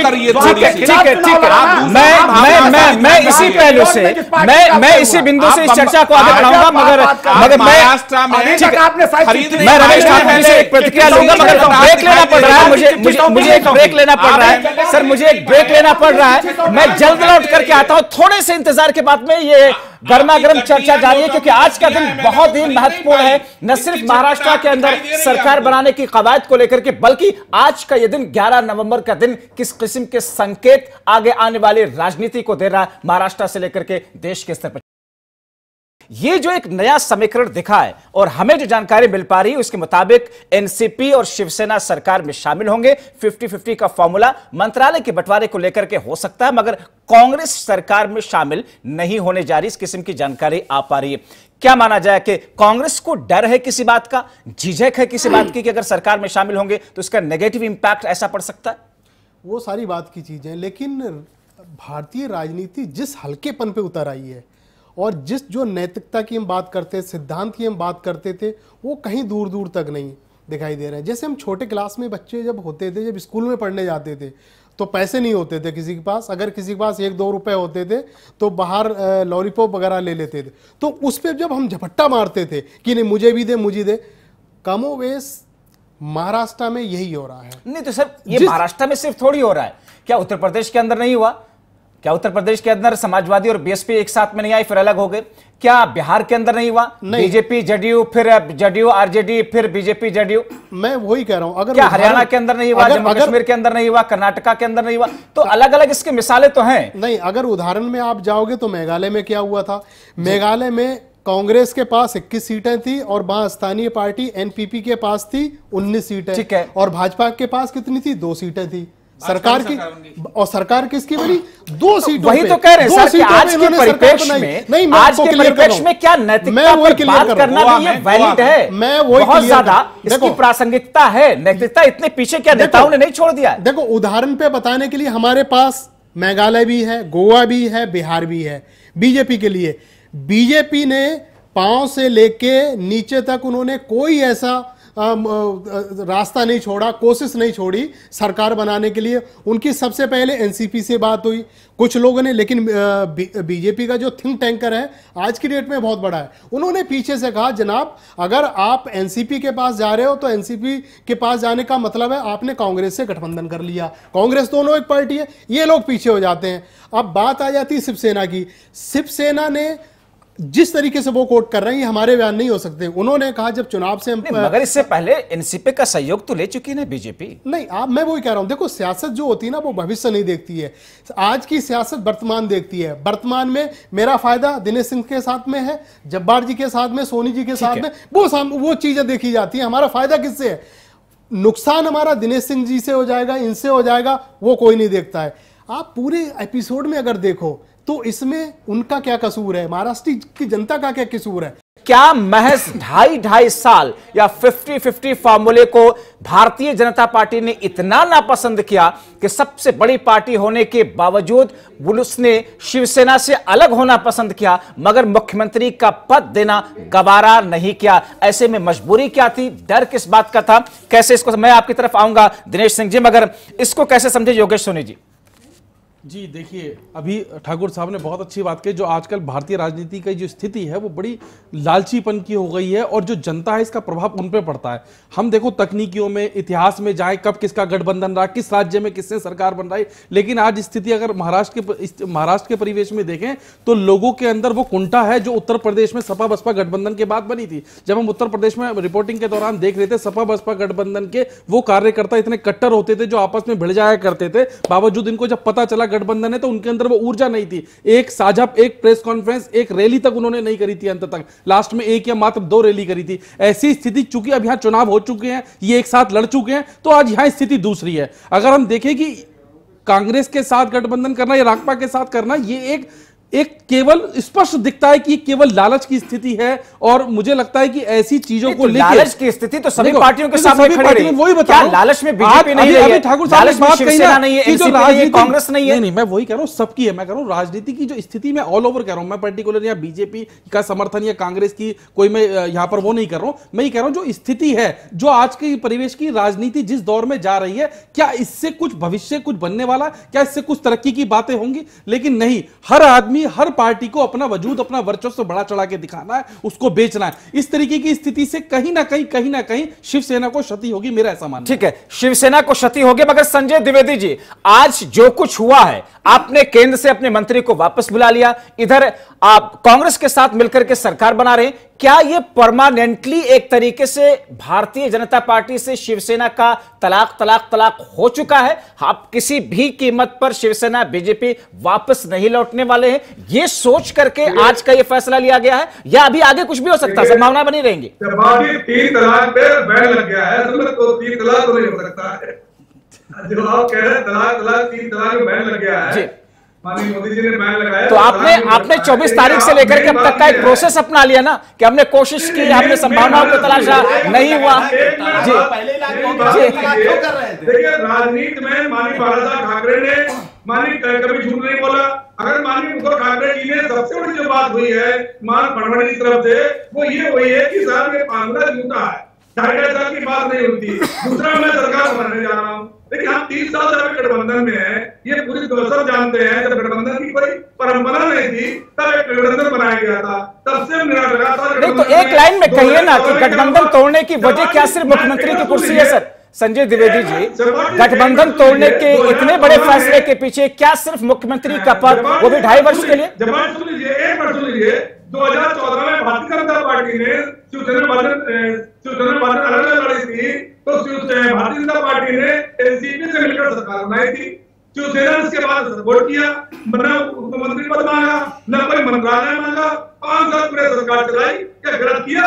करिए ठीक है, ठीक है। मैं मैं मैं मैं इसी पहलू से मैं मैं इसी बिंदु से इस चर्चा को आगे बढ़ाऊँगा मगर मगर मैं महाराष्ट्र है। आपने खरीद मैं रमेश ठाकुर से एक प्रतिक्रिया लूँगा मगर ब्रेक लेना पड़ रहा है मुझे मुझे एक ब्रेक लेना पड़ रहा है। सर मुझे एक ब्रेक लेना पड़ रहा है। मैं जल्द लौट करके आता हूँ थोड़े से इंतज़ार के बाद में ये गर्मा गर्म चर्चा जारी है क्योंकि आज का दिन बहुत ही महत्वपूर्ण है न सिर्फ़ महाराष्ट्र के अंदर सरकार बनाने की कवायद को लेकर के बल्कि आज का यह दिन 11 नवंबर का दिन किस किस्म के संकेत आगे आने वाली राजनीति को दे रहा है महाराष्ट्र से लेकर के देश के स्तर पर। ये जो एक नया समीकरण दिखा है और हमें जो जानकारी मिल पा रही है, उसके मुताबिक एनसीपी और शिवसेना सरकार में शामिल होंगे। 50-50 का फॉर्मूला मंत्रालय के बंटवारे को लेकर के हो सकता है, मगर कांग्रेस सरकार में शामिल नहीं होने जा रही। इस किस्म की जानकारी आ पा रही है। क्या माना जाए कि कांग्रेस को डर है किसी बात का? झिझक है किसी बात की कि अगर सरकार में शामिल होंगे तो इसका नेगेटिव इंपैक्ट ऐसा पड़ सकता है? वो सारी बात की चीज़ें लेकिन भारतीय राजनीति जिस हल्केपन पे उतर आई है और जिस जो नैतिकता की हम बात करते सिद्धांत की हम बात करते थे वो कहीं दूर दूर तक नहीं दिखाई दे रहे हैं। जैसे हम छोटे क्लास में बच्चे जब होते थे जब स्कूल में पढ़ने जाते थे तो पैसे नहीं होते थे किसी के पास। अगर किसी के पास एक दो रुपए होते थे तो बाहर लॉलीपॉप वगैरह ले लेते थे। तो उस पर जब हम झपट्टा मारते थे कि नहीं मुझे भी दे मुझे दे कमोवेश महाराष्ट्र में यही हो रहा है। नहीं तो सर ये महाराष्ट्र में सिर्फ़ थोड़ी हो रहा है। क्या उत्तर प्रदेश के अंदर नहीं हुआ? क्या उत्तर प्रदेश के अंदर समाजवादी और बीएसपी एक साथ में नहीं आई फिर अलग हो गए? क्या बिहार के अंदर नहीं हुआ? नहीं। बीजेपी जदयू फिर जदयू आरजेडी फिर बीजेपी जदयू। मैं वही कह रहा हूँ अगर क्या हरियाणा के अंदर नहीं हुआ जम्मू कश्मीर के अंदर नहीं हुआ कर्नाटका के अंदर नहीं हुआ? तो अलग अलग इसकी मिसालें तो हैं। नहीं अगर उदाहरण में आप जाओगे तो मेघालय में क्या हुआ था? मेघालय में कांग्रेस के पास 21 सीटें थी और वहाँ स्थानीय पार्टी एनपीपी के पास थी 19 सीटें। ठीक है। और भाजपा के पास कितनी थी? दो सीटें थी। सरकार की और सरकार किसकी बनी? दो सीटों वही तो कह रहे हैं सर कि आज के परिप्रेक्ष्य में नहीं मैं आज के परिप्रेक्ष्य में क्या नैतिकता पर बात। करना भी ये वैलिड है। मैं वही बहुत ज़्यादा इसकी प्रासंगिकता है नैतिकता इतने पीछे क्या नेताओं ने नहीं छोड़ दिया देखो उदाहरण पे बताने के लिए हमारे पास मेघालय भी है गोवा भी है बिहार भी है बीजेपी के लिए। बीजेपी ने पाँव से लेके नीचे तक उन्होंने कोई ऐसा रास्ता नहीं छोड़ा, कोशिश नहीं छोड़ी सरकार बनाने के लिए। उनकी सबसे पहले एनसीपी से बात हुई। कुछ लोगों ने, लेकिन बीजेपी का जो थिंक टैंकर है, आज की डेट में बहुत बड़ा है। उन्होंने पीछे से कहा, जनाब, अगर आप एनसीपी के पास जा रहे हो तो एनसीपी के पास जाने का मतलब है आपने कांग्रेस से गठबंधन कर लिया। कांग्रेस दोनों एक पार्टी है, ये लोग पीछे हो जाते हैं। अब बात आ जाती है शिवसेना की। शिवसेना ने जिस तरीके से वो कोट कर रहे हैं ये हमारे बयान नहीं हो सकते। उन्होंने कहा जब चुनाव से हम मगर इससे पहले एनसीपी का सहयोग तो ले चुकी है बीजेपी। नहीं आप मैं वही कह रहा हूँ देखो सियासत जो होती है ना वो भविष्य नहीं देखती है। आज की सियासत वर्तमान देखती है। वर्तमान में मेरा फ़ायदा दिनेश सिंह के साथ में है जब्बार जी के साथ में सोनी जी के साथ में वो वो चीज़ें देखी जाती है। हमारा फ़ायदा किससे है? नुकसान हमारा दिनेश सिंह जी से हो जाएगा इनसे हो जाएगा वो कोई नहीं देखता है। आप पूरे एपिसोड में अगर देखो तो इसमें उनका क्या कसूर है? महाराष्ट्र की जनता का क्या कसूर है? क्या महज ढाई ढाई साल या 50 50 फॉर्मूले को भारतीय जनता पार्टी ने इतना नापसंद किया कि सबसे बड़ी पार्टी होने के बावजूद उसने शिवसेना से अलग होना पसंद किया, मगर मुख्यमंत्री का पद देना गवारा नहीं किया। ऐसे में मजबूरी क्या थी? डर किस बात का था? कैसे इसको मैं आपकी तरफ़ आऊँगा? दिनेश सिंह जी, मगर इसको कैसे समझे? योगेश सोनी जी। जी, देखिए, अभी ठाकुर साहब ने बहुत अच्छी बात कही, जो आजकल भारतीय राजनीति की जो स्थिति है, वो बड़ी लालचीपन की हो गई है और जो जनता है, इसका प्रभाव उन पे पड़ता है। हम देखो तकनीकियों में, इतिहास में जाए, कब किसका गठबंधन रहा, किस राज्य में किससे सरकार बन रही लेकिन आज स्थिति अगर महाराष्ट्र के महाराष्ट्र के परिवेश में देखें तो लोगों के अंदर वो कुंठा है, जो उत्तर प्रदेश में सपा बसपा गठबंधन के बाद बनी थी। जब हम उत्तर प्रदेश में रिपोर्टिंग के दौरान देख रहे थे, सपा बसपा गठबंधन के वो कार्यकर्ता इतने कट्टर होते थे, जो आपस में भिड़ जाया करते थे। बावजूद इनको जब पता चला गठबंधन है तो उनके अंदर वो ऊर्जा नहीं थी। एक साझा, एक प्रेस कॉन्फ्रेंस, एक रैली तक उन्होंने नहीं करी थी अंत तक। लास्ट में एक या मात्र दो रैली करी थी। ऐसी स्थिति, चूँकि अब यहाँ चुनाव हो चुके हैं, ये एक साथ लड़ चुके हैं तो आज यहाँ स्थिति दूसरी है। अगर हम देखें कि कांग्रेस के साथ गठबंधन करना या राकपा के साथ करना, ये एक एक केवल स्पष्ट दिखता है कि केवल लालच की स्थिति है और मुझे लगता है कि ऐसी चीज़ों को तो लेकर लालच की स्थिति तो सभी पार्टियों के सामने खड़ी रही। वही बता लालच में बीजेपी नहीं अभी- है? ठाकुर साहब ने बात कही ना नहीं है, जो राजनीति- कांग्रेस नहीं है। नहीं मैं वही कह रहा हूँ सबकी है मैं कह रहा हूँ राजनीति की जो स्थिति मैं ऑल ओवर कह रहा हूँ मैं पर्टिकुलर या बीजेपी का समर्थन या कांग्रेस की कोई मैं यहाँ पर वो नहीं कर रहा हूँ मैं ये कह रहा हूँ जो स्थिति है जो आज के परिवेश की राजनीति जिस दौर में जा रही है क्या इससे कुछ भविष्य कुछ बनने वाला क्या इससे कुछ तरक्की की बातें होंगी लेकिन नहीं हर आदमी हर पार्टी को अपना वजूद, अपना वर्चस्व बड़ा चढ़ा के दिखाना है, उसको बेचना है। इस तरीके की स्थिति से कहीं ना कहीं कहीं ना कहीं शिवसेना को क्षति होगी, मेरा ऐसा मानना ठीक है, शिवसेना को क्षति होगी, मगर संजय द्विवेदी जी, आज जो कुछ हुआ है, आपने केंद्र से अपने मंत्री को वापस बुला लिया। इधर आप कांग्रेस के साथ मिलकर के सरकार बना रहे क्या यह परमानेंटली एक तरीके से भारतीय जनता पार्टी से शिवसेना का तलाक तलाक तलाक हो चुका है? आप किसी भी कीमत पर शिवसेना बीजेपी वापस नहीं लौटने वाले हैं। यह सोच करके आज का यह फैसला लिया गया है या अभी आगे कुछ भी हो सकता है? संभावना बनी रहेंगी। तीन तलाक पे बैन लग गया है। तो तीन तलाक तो नहीं हो सकता। है जो आप कह रहे हैं तलाक तलाक तीन तलाक में बैन लग गया है। माननीय मोदी जी ने बैन लगाया तो आपने आपने 24 तारीख से लेकर के अब तक का एक प्रोसेस अपना लिया ना कि हमने कोशिश की हमने संभावनाओं को तलाशा नहीं हुआ। जी। ही। देखिए, क्यों कर रहे थे। देखिए राजनीति में माननीय बाला साहब ठाकरे ने माननीय कभी झूठ नहीं बोला। अगर माननीय उद्धव ठाकरे जी ने सबसे बड़ी जो बात हुई है मान फडणवीस की तरफ़ से वो ये हुई है कि साहब ये झूठा है। ढाई साल की बात नहीं होती। दूसरा मैं सरकार बनाने जा रहा हूँ। देखिए हम तीस साल जब गठबंधन में है ये पूरी सब जानते हैं जब गठबंधन की कोई परंपरा नहीं थी तब एक गठबंधन बनाया गया था। तब से मेरा लगातार नहीं तो एक लाइन में कहिए ना कि गठबंधन तोड़ने की वजह क्या सिर्फ़ मुख्यमंत्री की कुर्सी है सर? संजय द्विवेदी जी गठबंधन तोड़ने के इतने बड़े फैसले के पीछे क्या सिर्फ़ मुख्यमंत्री का पद? वो भी ढाई वर्ष के लिए। सुन लीजिए 2014 में भारतीय जनता पार्टी ने शिवसेना अलग अलग लड़ी थी तो भारतीय जनता पार्टी ने एनसीपी से मिलकर सरकार बनाई थी। शिवसेना इसके बाद सपोर्ट किया न मुख्यमंत्री पद मांगा न कोई मंत्रालय मांगा पाँच साल पूरे सरकार चलाई क्या गलत किया।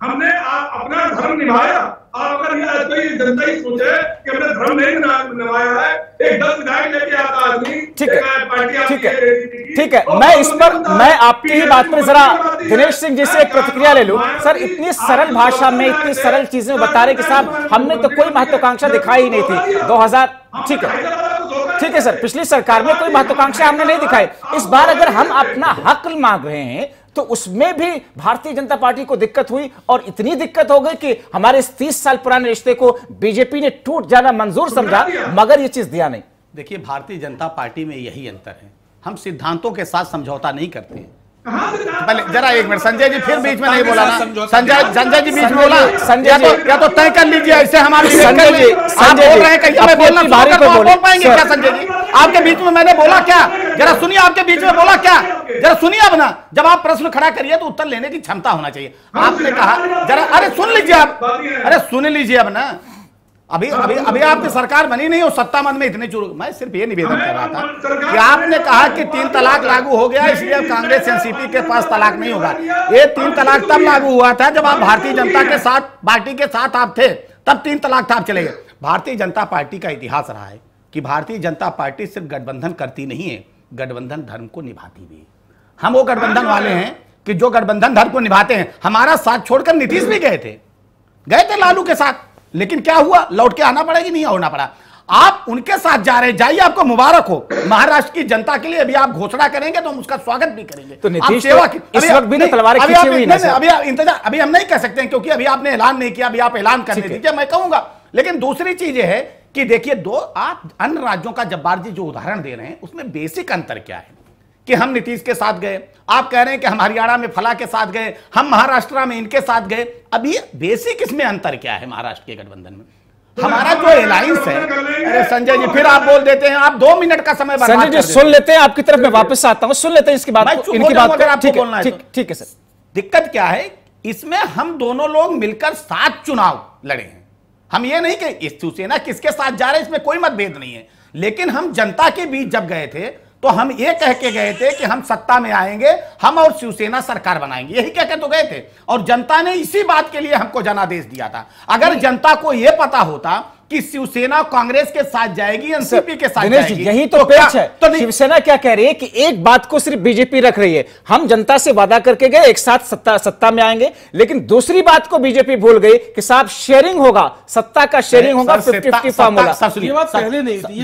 हमने अपना धर्म निभाया और अगर ये कोई जनता ही सोचे कि हमने धर्म नहीं निभाया है। एक दस लेके आता आदमी ठीक है ठीक है ठीक है मैं इस पर मैं आपकी ही बात पर जरा है। दिनेश सिंह जी से एक प्रतिक्रिया ले लूँ। सर इतनी सरल भाषा में इतनी सरल चीज़ें बता रहे कि साहब हमने तो कोई महत्वाकांक्षा दिखाई ही नहीं थी। 2000 ठीक है। ठीक है सर पिछली सरकार में कोई महत्वाकांक्षा हमने नहीं दिखाई। इस बार अगर हम अपना हक मांग रहे हैं तो उसमें भी भारतीय जनता पार्टी को दिक्कत हुई और इतनी दिक्कत हो गई कि हमारे इस तीस साल पुराने रिश्ते को बीजेपी ने टूट जाना मंजूर समझा मगर यह चीज़ दिया नहीं। देखिए भारतीय जनता पार्टी में यही अंतर है। हम सिद्धांतों के साथ समझौता नहीं करते हैं। पहले जरा एक मिनट संजय जी फिर बीच में नहीं बोला ना। संजय संजय जी बीच में बोला। संजय तो जी- या तो तय कर लीजिए ऐसे हमारे संजय जी, आप बोल रहे हैं कहीं मैं बोलना बारी चाहूँगा पे तो आप बोले। बोल पाएँगे क्या संजय जी? आपके बीच में मैंने बोला क्या? जरा सुनिए आपके बीच में बोला क्या? जरा सुनिए अब ना। जब आप प्रश्न खड़ा करिए तो उत्तर लेने की क्षमता होना चाहिए। आपने कहा जरा अरे सुन लीजिए आप। अरे सुन लीजिए अब ना। अभी अभी अभी आपकी सरकार बनी नहीं हो सत्ता मन में इतने चुर मैं सिर्फ़ ये निवेदन कर रहा था कि आपने कहा कि तीन तलाक लागू हो गया इसलिए अब कांग्रेस एनसीपी के पास तलाक नहीं होगा। ये तीन तलाक तब लागू हुआ था जब आप भारतीय जनता के साथ पार्टी के साथ आप थे तब तीन तलाक था आप चले गए। भारतीय जनता पार्टी का इतिहास रहा है कि भारतीय जनता पार्टी सिर्फ़ गठबंधन करती नहीं है गठबंधन धर्म को निभाती भी है। हम वो गठबंधन वाले हैं कि जो गठबंधन धर्म को निभाते हैं हमारा साथ छोड़कर नीतीश भी गए थे। गए थे लालू के साथ। लेकिन क्या हुआ? लौट के आना पड़ेगा नहीं होना पड़ा। आप उनके साथ जा रहे हैं जाइए आपको मुबारक हो। महाराष्ट्र की जनता के लिए अभी आप घोषणा करेंगे तो हम उसका स्वागत भी करेंगे। तो नीतीश सेवा तो इस वक्त भी तलवारें अभी आप-। अभी आप इंतज़ार अभी हम नहीं कह सकते हैं क्योंकि अभी आपने ऐलान नहीं किया अभी आप ऐलान करने दीजिए। मैं कहूँगा लेकिन दूसरी चीज़ है कि देखिए दो आप अन्य राज्यों का जब्बार जी जो उदाहरण दे रहे हैं उसमें बेसिक अंतर क्या है? कि हम नीतीश के साथ गए। आप कह रहे हैं कि हम हरियाणा में फला के साथ गए हम महाराष्ट्र में इनके साथ गए। अब ये बेसिक इसमें अंतर क्या है महाराष्ट्र के गठबंधन में? हमारा जो अलायंस है अरे संजय जी फिर आप बोल देते हैं आप दो मिनट का समय संजय जी सुन लेते हैं आपकी तरफ़ मैं वापस आता हूँ। सुन लेते हैं इसकी बात इनकी बात। आपको ठीक है बोलना है ठीक तो। ठीक है सर। दिक्कत क्या है इसमें हम दोनों लोग मिलकर सात चुनाव लड़े हैं। हम ये नहीं कि इस शिवसेना किसके साथ जा रहे हैं इसमें कोई मतभेद नहीं है। लेकिन हम जनता के बीच जब गए थे तो हम ये कह के गए थे कि हम सत्ता में आएँगे हम और शिवसेना सरकार बनाएँगे। यही कह के तो गए थे। और जनता ने इसी बात के लिए हमको जनादेश दिया था। अगर जनता को यह पता होता कि शिवसेना कांग्रेस के साथ जाएगी एनसीपी के साथ जाएगी? यही तो क्या- पेच है। तो शिवसेना क्या कह रही है कि एक बात को सिर्फ़ बीजेपी रख रही है। हम जनता से वादा करके गए एक साथ सत्ता सत्ता में आएँगे लेकिन दूसरी बात को बीजेपी भूल गई कि साहब शेयरिंग होगा। सत्ता का शेयरिंग होगा फिफ्टी फिफ्टी फॉर्मूला सत्ता- सुनिए, ये बात सत्ता- पहले नहीं थी।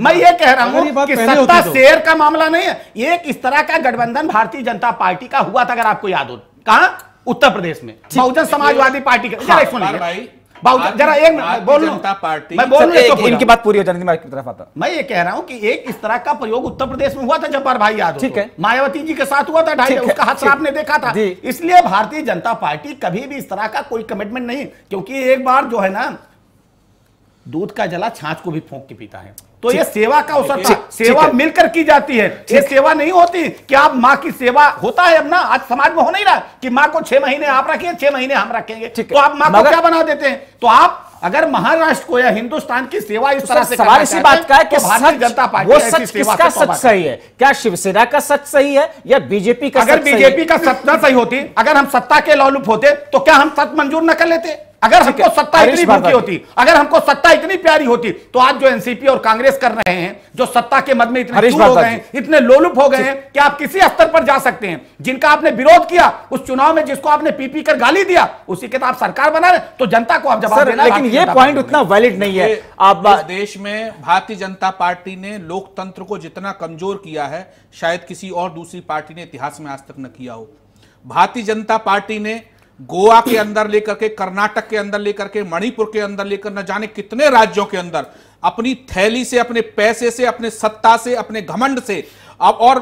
मैं ये कह रहा हूँ कि सत्ता तो। शेयर का मामला नहीं है। एक इस तरह का गठबंधन भारतीय जनता पार्टी का हुआ था अगर आपको याद हो। कहा? उत्तर प्रदेश में। बहुजन समाजवादी पार्टी का जरा एक हाँ, लीजिए। भाई, जरा एक बोल जनता पार्टी- मैं बोल हो इनकी बात पूरी हो जाने मैं आपकी तरफ़ आता। मैं ये कह रहा हूँ कि एक इस तरह का प्रयोग उत्तर प्रदेश में हुआ था जब्बार भाई याद हो ठीक तो। है। मायावती जी के साथ हुआ था ढाई उसका हादसा। आपने देखा था। इसलिए भारतीय जनता पार्टी कभी भी इस तरह का कोई कमिटमेंट नहीं क्योंकि एक बार जो है ना दूध का जला छाछ को भी फूंक के पीता है। तो ये सेवा का अवसर था। सेवा मिलकर की जाती है। ये सेवा नहीं होती कि आप माँ की सेवा होता है अब ना आज समाज में हो नहीं रहा कि माँ को छह महीने आप रखिए छह महीने हम रखेंगे। तो आप माँ को क्या बना देते हैं? तो आप अगर महाराष्ट्र को या हिंदुस्तान की सेवा इस तरह से सवाल इसी बात का है कि तो भारतीय सच जनता पार्टी वो सच किसका सच सही है? क्या शिवसेना का सच सही है या बीजेपी का अगर बीजेपी का सत्ता सही होती अगर हम सत्ता के लौलुप होते तो क्या हम सत्ता मंजूर न कर लेते? अगर हमको सत्ता इतनी भूखी होती अगर हमको सत्ता इतनी प्यारी होती तो आज जो एनसीपी और कांग्रेस कर रहे हैं जो सत्ता के मद में इतने हो गए हैं इतने लोलुप हो गए हैं कि आप किसी स्तर पर जा सकते हैं? जिनका आपने विरोध किया उस चुनाव में जिसको आपने पी पी कर गाली दिया उसी के तो आप सरकार बना रहे तो जनता को आप जवाब देना लेकिन ये पॉइंट उतना वैलिड नहीं है। आप देश में भारतीय जनता पार्टी ने लोकतंत्र को जितना कमज़ोर किया है शायद किसी और दूसरी पार्टी ने इतिहास में आज तक न किया हो। भारतीय जनता पार्टी ने गोवा के अंदर लेकर के कर्नाटक के अंदर लेकर के मणिपुर के अंदर लेकर न जाने कितने राज्यों के अंदर अपनी थैली से अपने पैसे से अपने सत्ता से अपने घमंड से अब और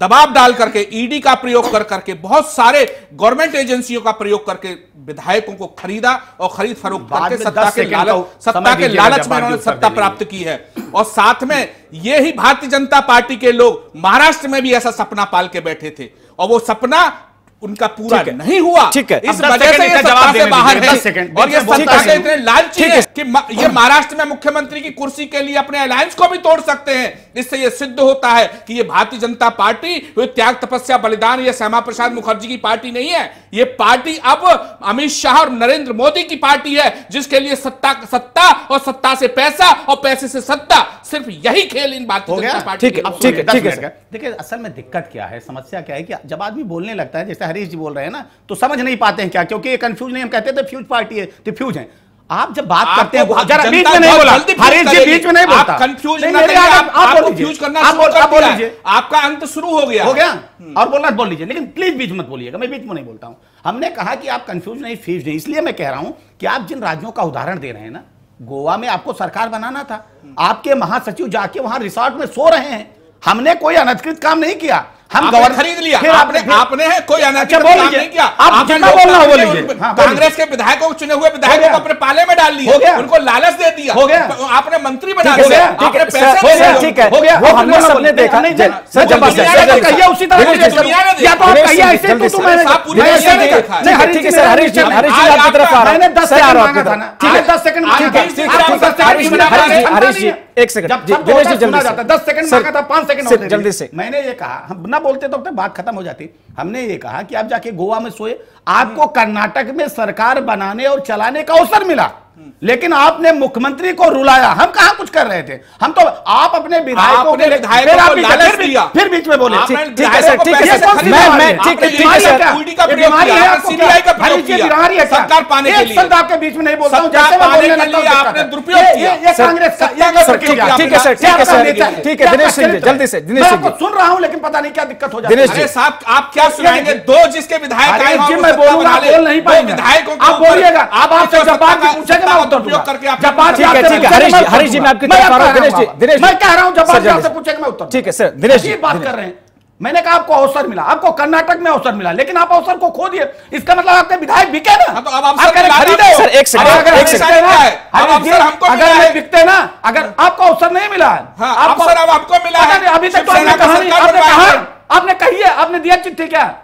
दबाव डाल करके ईडी का प्रयोग कर करके बहुत सारे गवर्नमेंट एजेंसियों का प्रयोग करके विधायकों को खरीदा और खरीद फरोख्त करके सत्ता के लालच सत्ता के लालच में उन्होंने सत्ता प्राप्त की है। और साथ में ये ही भारतीय जनता पार्टी के लोग महाराष्ट्र में भी ऐसा सपना पाल के बैठे थे और वो सपना उनका पूरा नहीं हुआ ठीक है। इस अब वजह से ये का सत्ता जवाब से बाहर है। और ये सत्ता के इतने लालची है। कि ये महाराष्ट्र में मुख्यमंत्री की कुर्सी के लिए अपने अलायंस को भी तोड़ सकते हैं। इससे ये सिद्ध होता है कि ये भारतीय जनता पार्टी कोई त्याग तपस्या बलिदान या श्यामा प्रसाद मुखर्जी की पार्टी नहीं है। ये पार्टी अब अमित शाह और नरेंद्र मोदी की पार्टी है जिसके लिए सत्ता सत्ता और सत्ता से पैसा और पैसे से सत्ता सिर्फ़ यही खेल इन हो गया? ठीक है, ठीक है, है। देखिए असल में दिक्कत क्या है समस्या क्या है कि जब आदमी बोलने लगता है जैसे हरीश जी बोल रहे हैं ना तो समझ नहीं पाते हैं क्या? क्योंकि ये कंफ्यूज नहीं हम कहते थे फ्यूज पार्टी है तो फ्यूज है। आप जब बात करते हैं जरा बीच में नहीं बोला हरीश जी बीच में नहीं बोलता। कंफ्यूज आप- बोल आपको लीजिए। फ्यूज करना आप बोल- लीजिए आपका अंत शुरू हो गया। हो गया? और बोलना बोल लीजिए लेकिन प्लीज़ बीच मत बोलिएगा मैं बीच में नहीं बोलता हूँ। हमने कहा कि आप कंफ्यूज नहीं फ्यूज नहीं इसलिए मैं कह रहा हूँ कि आप जिन राज्यों का उदाहरण दे रहे हैं ना गोवा में आपको सरकार बनाना था। आपके महासचिव जाके वहाँ रिसोर्ट में सो रहे हैं। हमने कोई अनधिकृत काम नहीं किया। हम गवर्नर खरीद लिया आपने आपने है कोई अनाचार बोल लीजिए। नहीं आप जितना बोलना हो, लीजिए। हाँ, कांग्रेस के विधायकों को चुने हुए विधायकों को अपने पाले में डाल लिया हो गया। उनको लालच दे दिया हो गया। आपने मंत्री बना दिया ठीक आपने है, पैसे हो ठीक है। हो गया वो हमने सबने देखा। नहीं, सर, वो जब दुनिया सर, ने जय- तो कहिए उसी तरह से या तो आप कहिए ऐसे तो से। मैंने है। ठीक है, हरीश जी सर, हरीश जी, हरीश जी, आपकी तरफ़ आ रहा हूँ। मैंने दस सर, आ रहा हूँ। ठीक है। दस सेकंड दस सेकंड हरीश जी, हरीश जी, एक सेकंड। जब सुना। जाता दस सेकंड मांगा था पाँच सेकंड जल्दी से। मैंने ये कहा हम ना बोलते तो बात खत्म हो जाती हमने ये कहा कि आप जाके गोवा में सोए आपको कर्नाटक में सरकार बनाने और चलाने का अवसर मिला लेकिन आपने मुख्यमंत्री को रुलाया हम कहा कुछ कर रहे थे हम तो आप अपने विधायकों के लिए- विधायकों फिर बीच- में बोले ठीक- है सर, ठीक है सर। मैं- मैं- ठीक है, ठीक है सर। क्या? ईडी का ये प्रयोग बीमारी है आपको CBI का प्रयोग किया, बीमारी है सरकार पाने के लिए। शब्द आपके बीच में नहीं बोलता हूँ, जैसे मैं बोलने लगता हूँ, आपने दुरुपयोग किया। ये- ये कांग्रेस का- सत्ता ये का सर, दुरुपयोग क्या- किया ठीक है सर, ठीक है सर, ठीक है, दिनेश सिंह जल्दी से, दिनेश सिंह सुन रहा हूँ लेकिन पता नहीं क्या दिक्कत हो जाती दिनेश है। साहब आप क्या सुनाएँगे दो जिसके विधायक आए मैं बोलूँगा, बोल नहीं दो पाएँगे। विधायकों आप बोलिएगा, आप आपसे पूछेंगे, मैं उत्तर दूँगा। करके आपने जब ठीक है, ठीक है, हरीश जी, हरीश जी, मैं आपकी तरफ़ आ रहा हूँ, दिनेश जी, दिनेश मैं कह रहा हूँ जब सर, बात जल्दी आपसे पूछेंगे मैं उत्तर ठीक है, सर, दिनेश जी, बात कर रहे हैं। मैंने कहा आपको अवसर मिला। आपको कर्नाटक में अवसर मिला लेकिन आप अवसर को खो दिए। इसका मतलब आपके विधायक बिके ना। हाँ, तो अब अवसर खरीदे। सर, एक सेकंड, एक सेकंड। हमको अगर मैं बिकते ना अगर आपको अवसर नहीं मिला है हाँ, अवसर अब आपको मिला है। अभी तक तो आपने कहा आपने कहा है। है, आपने कही है आपने दिया चिट्ठी क्या?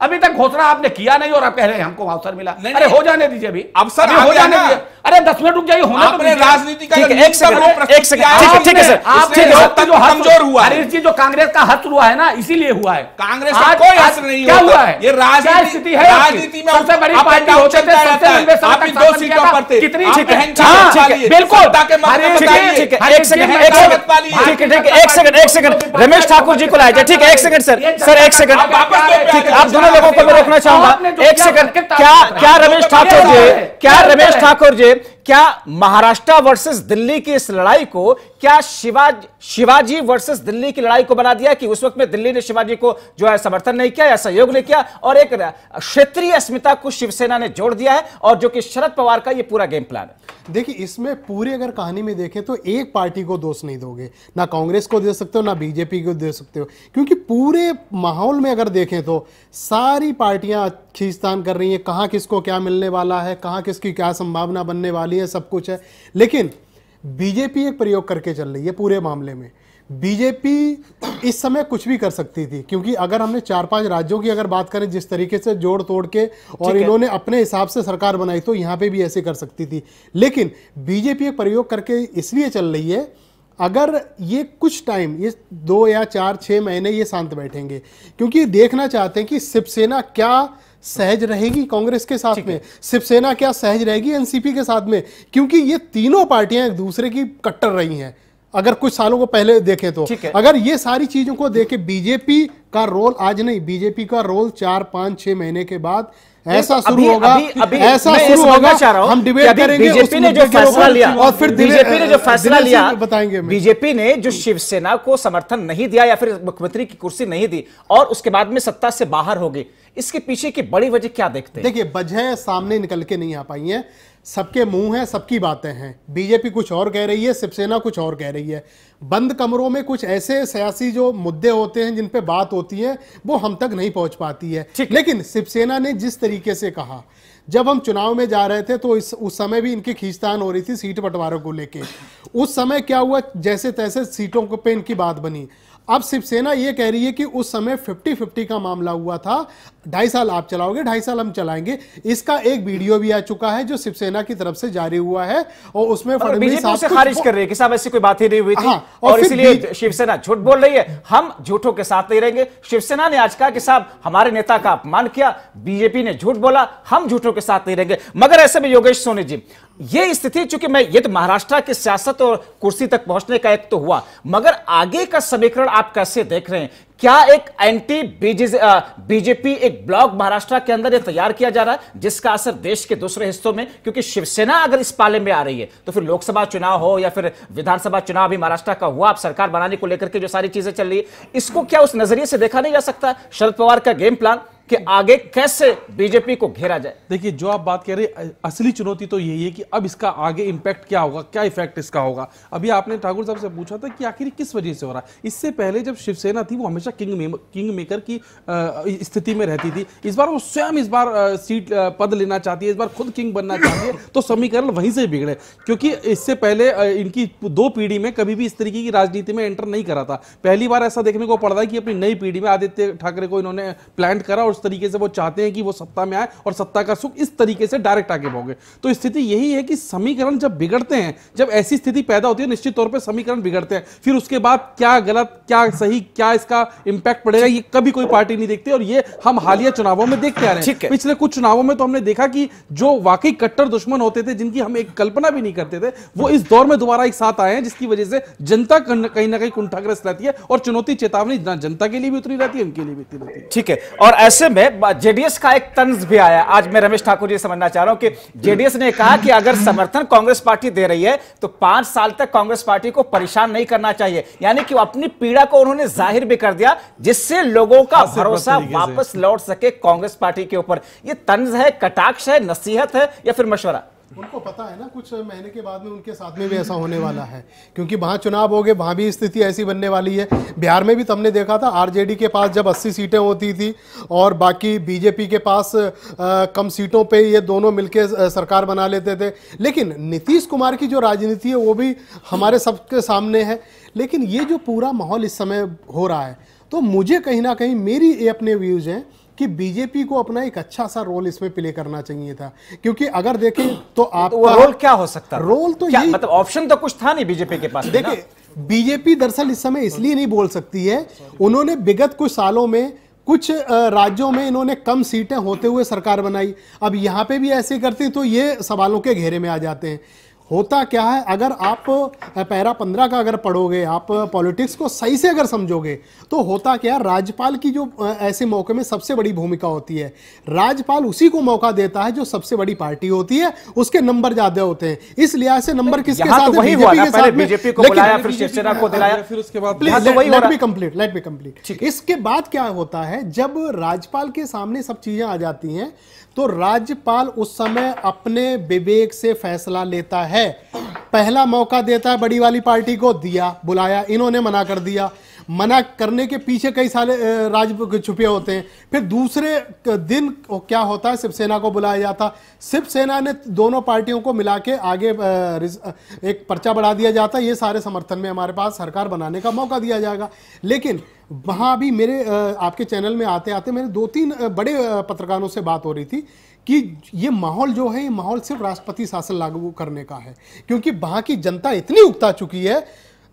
अभी तक घोषणा आपने किया नहीं और आप कह रहे हैं हमको अवसर मिला। नहीं, अरे हो जाने दीजिए अभी। अवसर हो जाने दीजिए अरे दस मिनट रुक जाइए होने तो आपने। राजनीति का एक सेकंड, एक सेकंड, ठीक है, है, सर, ठीक है, जो सर। जो कमज़ोर हुआ हरीश जी जो कांग्रेस का हस्त हुआ है ना इसीलिए हुआ है। कांग्रेस का कोई असर नहीं क्या हुआ है? ये राजनीति- स्थिति है राजनीति में सबसे बड़ी पार्टी होते थे सबसे लंबे आप दो सीटों पर थे। कितनी हाँ। बिल्कुल। ठीक है हरीश एक सेकंड एक सेकंड। ठीक है ठीक है एक सेकंड एक सेकंड। रमेश ठाकुर जी को लाया जाए ठीक है एक सेकंड सर। सर एक सेकंड। ठीक है आप दोनों लोगों को मैं रोकना चाहूँगा। एक सेकंड क्या क्या रहे हैं। रमेश ठाकुर जी क्या क्या। रमेश ठाकुर जी क्या महाराष्ट्र वर्सेस दिल्ली की इस लड़ाई को, क्या शिवाजी शिवाजी वर्सेस दिल्ली की लड़ाई को बना दिया कि उस वक्त में दिल्ली ने शिवाजी को जो है समर्थन नहीं किया या सहयोग नहीं किया और एक क्षेत्रीय अस्मिता को शिवसेना ने जोड़ दिया है और जो कि शरद पवार का ये पूरा गेम प्लान है। देखिए, इसमें पूरी अगर कहानी में देखें तो एक पार्टी को दोष नहीं दोगे। ना कांग्रेस को दे सकते हो, ना बीजेपी को दे सकते हो। क्योंकि पूरे माहौल में अगर देखें तो सारी पार्टियाँ खींचतान कर रही हैं कहाँ किसको क्या मिलने वाला है कहाँ किसकी क्या संभावना बनने वाली है सब कुछ है। लेकिन बीजेपी एक प्रयोग करके चल रही है पूरे मामले में। बीजेपी इस समय कुछ भी कर सकती थी क्योंकि अगर हमने चार पाँच राज्यों की अगर बात करें जिस तरीके से जोड़ तोड़ के और इन्होंने अपने हिसाब से सरकार बनाई तो यहाँ पे भी ऐसे कर सकती थी। लेकिन बीजेपी एक प्रयोग करके इसलिए चल रही है अगर ये कुछ टाइम ये दो या चार छः महीने ये शांत बैठेंगे क्योंकि देखना चाहते हैं कि शिवसेना क्या सहज रहेगी कांग्रेस के साथ में? शिवसेना क्या सहज रहेगी एनसीपी के साथ में? क्योंकि ये तीनों पार्टियाँ एक दूसरे की कट्टर रही हैं। अगर कुछ सालों को पहले देखें तो। अगर ये सारी चीज़ों को देखे बीजेपी का रोल आज नहीं बीजेपी का रोल चार पाँच छह महीने के बाद ऐसा शुरू होगा अभी- अभी ऐसा शुरू होगा चाह रहा हूँ हम डिबेट करेंगे बीजेपी ने जो फैसला लिया और फिर बीजेपी ने जो फैसला लिया बताएँगे बीजेपी ने जो शिवसेना को समर्थन नहीं दिया या फिर मुख्यमंत्री की कुर्सी नहीं दी और उसके बाद में सत्ता से बाहर हो गई इसके पीछे की बड़ी वजह क्या देखते हैं? देखिए वजह सामने निकल के नहीं आ पाई हैं। सबके मुँह हैं सबकी बातें हैं। बीजेपी कुछ और कह रही है शिवसेना कुछ और कह रही है। बंद कमरों में कुछ ऐसे सियासी जो मुद्दे होते हैं जिन पे बात होती है वो हम तक नहीं पहुँच पाती है। लेकिन शिवसेना ने जिस तरीके से कहा जब हम चुनाव में जा रहे थे तो इस उस समय भी इनकी खींचतान हो रही थी सीट बंटवारों को लेके। उस समय क्या हुआ जैसे तैसे सीटों पे इनकी बात बनी। अब शिवसेना ये कह रही है कि उस समय 50 50 का मामला हुआ था। ढाई साल आप चलाओगे ढाई साल हम चलाएँगे। इसका एक वीडियो भी आ चुका है जो शिवसेना की तरफ़ से जारी हुआ है और उसमें फडणवीस साहब खारिज कर रही है कि साहब ऐसी कोई बात ही नहीं हुई थी। हाँ, और और इसलिए शिवसेना झूठ बोल रही है। हम झूठों के साथ नहीं रहेंगे। शिवसेना ने आज कहा कि साहब हमारे नेता का अपमान किया बीजेपी ने झूठ बोला हम झूठों के साथ नहीं रहेंगे। मगर ऐसे में योगेश सोनी जी ये स्थिति चूँकि मैं ये तो महाराष्ट्र की सियासत और कुर्सी तक पहुँचने का एक तो हुआ मगर आगे का समीकरण आप कैसे देख रहे हैं? क्या एक एंटी बीजेपी एक ब्लॉक महाराष्ट्र के अंदर तैयार किया जा रहा है, जिसका असर देश के दूसरे हिस्सों में, क्योंकि शिवसेना अगर इस पाले में आ रही है तो फिर लोकसभा चुनाव हो या फिर विधानसभा चुनाव भी महाराष्ट्र का हुआ आप सरकार बनाने को लेकर के जो सारी चीज़ें चल रही है, इसको क्या उस नज़रिए से देखा नहीं जा सकता? शरद पवार का गेम प्लान कि आगे कैसे बीजेपी को घेरा जाए। देखिए जो आप बात कह रहे असली चुनौती तो यही है कि अब इसका आगे इंपैक्ट क्या होगा क्या इफ़ेक्ट इसका होगा। अभी आपने ठाकुर साहब से पूछा था कि आखिर किस वजह से हो रहा है। इससे पहले जब शिवसेना थी वो हमेशा किंग मे, किंग मेकर की स्थिति में रहती थी। इस बार वो स्वयं इस बार सीट पद लेना चाहती है इस बार खुद किंग बनना चाहती है तो समीकरण वहीं से बिगड़े। क्योंकि इससे पहले इनकी दो पीढ़ी में कभी भी इस तरीके की राजनीति में एंटर नहीं करा था। पहली बार ऐसा देखने को पड़ रहा है कि अपनी नई पीढ़ी में आदित्य ठाकरे को इन्होंने प्लांट करा और उस तरीके से वो चाहते हैं कि वो सत्ता में आए और सत्ता का सुख इस तरीके से डायरेक्ट आगे भोगे तो स्थिति यही है कि समीकरण जब बिगड़ते हैं जब ऐसी स्थिति पैदा होती है निश्चित तौर पर समीकरण बिगड़ते हैं फिर उसके बाद क्या गलत क्या सही क्या इसका इंपैक्ट पड़ेगा ये कभी कोई पार्टी नहीं देखती और ये हम हालिया चुनावों में देखते आ रहे हैं। पिछले कुछ चुनावों में तो हमने देखा कि जो वाकई कट्टर दुश्मन होते थे जिनकी हम एक कल्पना भी नहीं करते थे वो इस दौर में दोबारा एक साथ आए हैं जिसकी वजह से जनता कहीं ना कहीं कुंठाग्रस्त रहती है और चुनौती चेतावनी जनता के लिए भी उतरी रहती है उनके लिए भी उतरी रहती है। ठीक है। और ऐसे में जेडीएस का एक तंज भी आया। आज मैं रमेश ठाकुर जी समझना चाह रहा हूँ कि जेडीएस ने कहा कि अगर समर्थन कांग्रेस पार्टी दे रही है तो पाँच साल तक कांग्रेस पार्टी को परेशान नहीं करना चाहिए। यानी कि वो अपनी पीड़ा को उन्होंने ज़ाहिर भी कर दिया जिससे लोगों का भरोसा वापस लौट सके कांग्रेस पार्टी के ऊपर। यह तंज है कटाक्ष है नसीहत है या फिर मशवरा? उनको पता है ना कुछ महीने के बाद में उनके साथ में भी ऐसा होने वाला है। क्योंकि वहाँ चुनाव हो गए वहाँ भी स्थिति ऐसी बनने वाली है। बिहार में भी तुमने देखा था आरजेडी के पास जब 80 सीटें होती थी और बाकी बीजेपी के पास अ, कम सीटों पे ये दोनों मिलके सरकार बना लेते थे। लेकिन नीतीश कुमार की जो राजनीति है वो भी हमारे सबके सामने है। लेकिन ये जो पूरा माहौल इस समय हो रहा है तो मुझे कहीं ना कहीं मेरी ये अपने व्यूज़ हैं कि बीजेपी को अपना एक अच्छा सा रोल इसमें प्ले करना चाहिए था। क्योंकि अगर देखें तो आप तो रोल क्या हो सकता है? रोल तो क्या यही मतलब ऑप्शन तो कुछ था नहीं बीजेपी के पास देखिए बीजेपी दरअसल इस समय इसलिए नहीं बोल सकती है उन्होंने विगत कुछ सालों में कुछ राज्यों में इन्होंने कम सीटें होते हुए सरकार बनाई। अब यहाँ पे भी ऐसे करती तो ये सवालों के घेरे में आ जाते हैं। होता क्या है? अगर आप पैरा पंद्रह का अगर पढ़ोगे आप पॉलिटिक्स को सही से अगर समझोगे तो होता क्या है, राज्यपाल की जो ऐसे मौके में सबसे बड़ी भूमिका होती है। राज्यपाल उसी को मौका देता है जो सबसे बड़ी पार्टी होती है उसके नंबर ज़्यादा होते हैं। इस लिहाज से नंबर किसके साथ तो वही हुआ बीजेपी ना के साथ बीजेपी को बुलाया फिर शिवसेना को दिलाया फिर उसके बाद let me complete let me complete इसके बाद क्या होता है? जब राज्यपाल के सामने सब चीज़ें आ जाती हैं तो राज्यपाल उस समय अपने विवेक से फैसला लेता है। पहला मौका देता है बड़ी वाली पार्टी को, दिया, बुलाया, इन्होंने मना कर दिया। मना करने के पीछे कई सारे राज छुपे होते हैं। फिर दूसरे दिन क्या होता है, शिवसेना को बुलाया जाता। शिवसेना ने दोनों पार्टियों को मिला के आगे एक पर्चा बढ़ा दिया जाता। ये सारे समर्थन में हमारे पास सरकार बनाने का मौका दिया जाएगा। लेकिन वहाँ अभी मेरे आपके चैनल में आते आते मेरे दो तीन बड़े पत्रकारों से बात हो रही थी कि ये माहौल जो है, ये माहौल सिर्फ़ राष्ट्रपति शासन लागू करने का है। क्योंकि वहाँ की जनता इतनी उगता चुकी है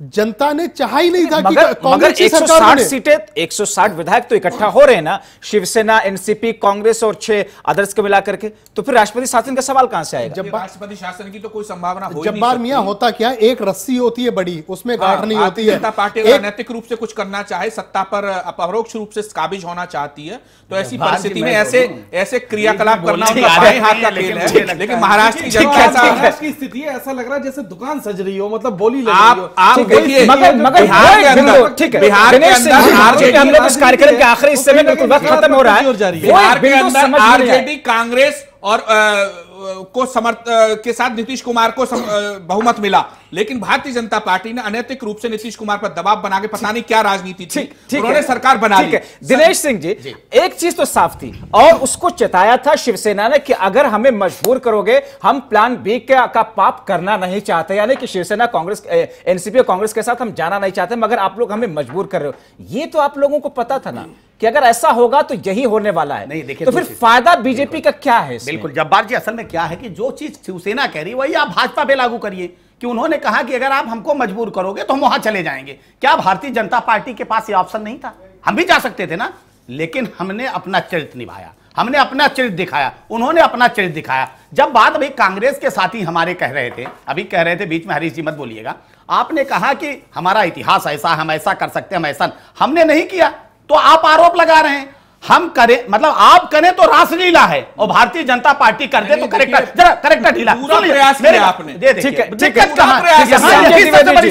जनता ने चाह ही नहीं था कि मगर मगर की सरकार 160 बने। सीटें 160 विधायक तो इकट्ठा हो रहे हैं ना शिवसेना एनसीपी कांग्रेस और छह अदर्स को मिलाकर के। तो फिर राष्ट्रपति शासन का सवाल कहाँ से आएगा? जब राष्ट्रपति शासन की तो कोई संभावना हो ही नहीं जब्बार सकती। होता क्या एक रस्सी होती है बड़ी उसमें हाँ, गांठ नहीं होती है। जनता पार्टी अगर एक रूप से कुछ करना चाहे सत्ता पर अपरोक्ष रूप से काबिज होना चाहती है तो ऐसी परिस्थिति में ऐसे ऐसे क्रियाकलाप करना की उनका आदत बाएँ हाथ का है, खेल लेकिन है लेकिन महाराष्ट्र की स्थिति है ऐसा लग रहा है जैसे दुकान सज रही हो मतलब बोली लग रही आप है, देखिए मगर मगर बिहार ठीक है बिहार के अंदर हम लोग इस कार्यक्रम के आखिरी हिस्से में बिल्कुल वक्त खत्म हो रहा है है। बिहार के अंदर। आरजेडी कांग्रेस और अ, अ, को समर्थ के साथ नीतीश कुमार को सम, बहुमत मिला। लेकिन भारतीय जनता पार्टी ने अनैतिक रूप से नीतीश कुमार पर दबाव बना के पता नहीं क्या राजनीति थी। उन्होंने सरकार बना ली। दिनेश सिंह जी एक चीज़ तो साफ़ थी और उसको चेताया था शिवसेना ने कि अगर हमें मजबूर करोगे हम प्लान बी के का पाप करना नहीं चाहते। यानी कि शिवसेना कांग्रेस एनसीपी और कांग्रेस के साथ हम जाना नहीं चाहते मगर आप लोग हमें मजबूर कर रहे हो। ये तो आप लोगों को पता था ना। कि अगर ऐसा होगा तो यही होने वाला है। नहीं, देखिए तो फिर फ़ायदा बीजेपी का क्या है बिल्कुल जब्बार जी असल में क्या है कि जो चीज़ शिवसेना कह रही है वही आप भाजपा पे लागू करिए। कि उन्होंने कहा कि अगर आप हमको मजबूर करोगे तो हम वहाँ चले जाएँगे। क्या भारतीय जनता पार्टी के पास ये ऑप्शन नहीं था? हम भी जा सकते थे ना। लेकिन हमने अपना चरित्र निभाया। हमने अपना चरित्र दिखाया। उन्होंने अपना चरित्र दिखाया। जब बात अभी कांग्रेस के साथी हमारे कह रहे थे अभी कह रहे थे बीच में हरीश जी मत बोलिएगा। आपने कहा कि हमारा इतिहास ऐसा हम ऐसा कर सकते हैं हम ऐसा हमने नहीं किया। तो आप आरोप लगा रहे हैं। हम करें मतलब आप करें तो रासलीला है और भारतीय जनता पार्टी कर दे तो करेक्टर जरा करेक्टर ढीला। प्रयास किया आपने। ठीक है, दिक्कत है, कहाँ है?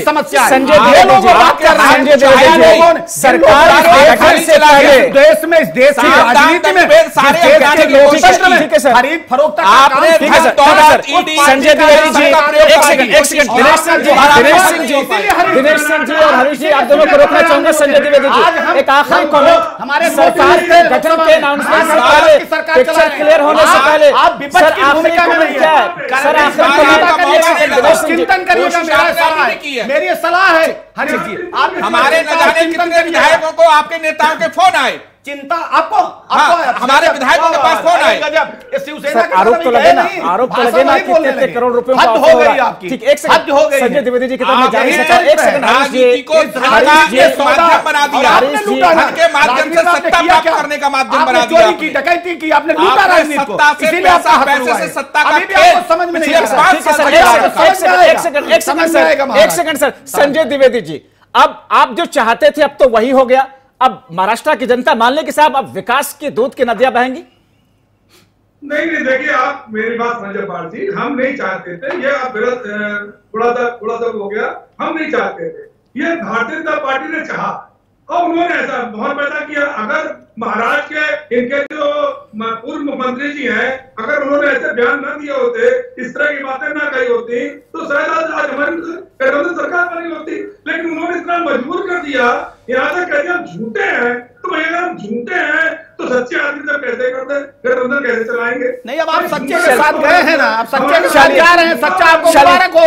समस्या संजय हैं। सरकार पहले- देश में इस देश की राजनीति में। खरीद फरोख्त। ईडी संजय द्विवेदी जी एक सेकंड एक सेकंड दिनेश सिंह जी दिनेश सिंह जी हरीश दिनेश सिंह जी और हरीश जी आप दोनों को रोकना चाहूँगा संजय द्विवेदी जी। एक आखिरी कमेंट हमारे सरकार के गठन के अनाउंसमेंट से पहले पिक्चर क्लियर होने से पहले आप विपक्ष की भूमिका में क्या है? सर आखिरी चिंतन करिएगा मेरा सलाह है हरीश जी। आप हमारे न जाने कितने विधायकों को आपके नेताओं के फ़ोन आए? चिंता आपको आपको हाँ, हमारे विधायकों के पास फ़ोन आए। शिवसेना आरोप तो लगे ना आरोप तो लगे ना कि लगे। करोड़ रुपए हद हो गई आपकी। ठीक एक हद हो सेकंड गई संजय द्विवेदी जी की तरफ़ जा। नहीं एक सेकंड राजनीति को माध्यम बना दिया आपने लूटा। धन के माध्यम से सत्ता प्राप्त करने का माध्यम बना दिया चोरी आपने। की डकैती की आपने लूटा राजनीति को। इसीलिए आपका पैसा, पैसे से सत्ता का अभी खेल। आपको समझ में नहीं आ रहा। एक सेकंड एक सेकंड एक सेकंड सेकंड सर एक सेकंड सर संजय द्विवेदी जी अब आप जो चाहते थे अब तो वही हो गया अब महाराष्ट्र की जनता मान ले कि साहब अब विकास के दूध की नदियाँ बहेंगी? नहीं नहीं, देखिए, आप मेरी बात समझे पाल जी। हम नहीं चाहते थे, ये गलत थोड़ा सा थोड़ा सा हो गया। हम नहीं चाहते थे। ये भारतीय जनता पार्टी ने चाहा। और उन्होंने ऐसा बहुत पैदा किया। अगर महाराष्ट्र के, इनके जो पूर्व मुख्यमंत्री जी हैं, अगर उन्होंने ऐसे बयान न दिए होते, इस तरह की बातें ना कही होती तो शायद आज हमारी सरकार बनी होती। लेकिन उन्होंने इतना मजबूर कर दिया तक कहते हम झूठे हैं। तो भैया हम झूठे हैं सच्चे आदमी तक कैसे करते गठबंधन कैसे चलाएँगे। नहीं अब आप सच्चे के साथ गए हैं ना आप सच्चे के साथ जा रहे हैं सच्चा आपको मुबारक हो।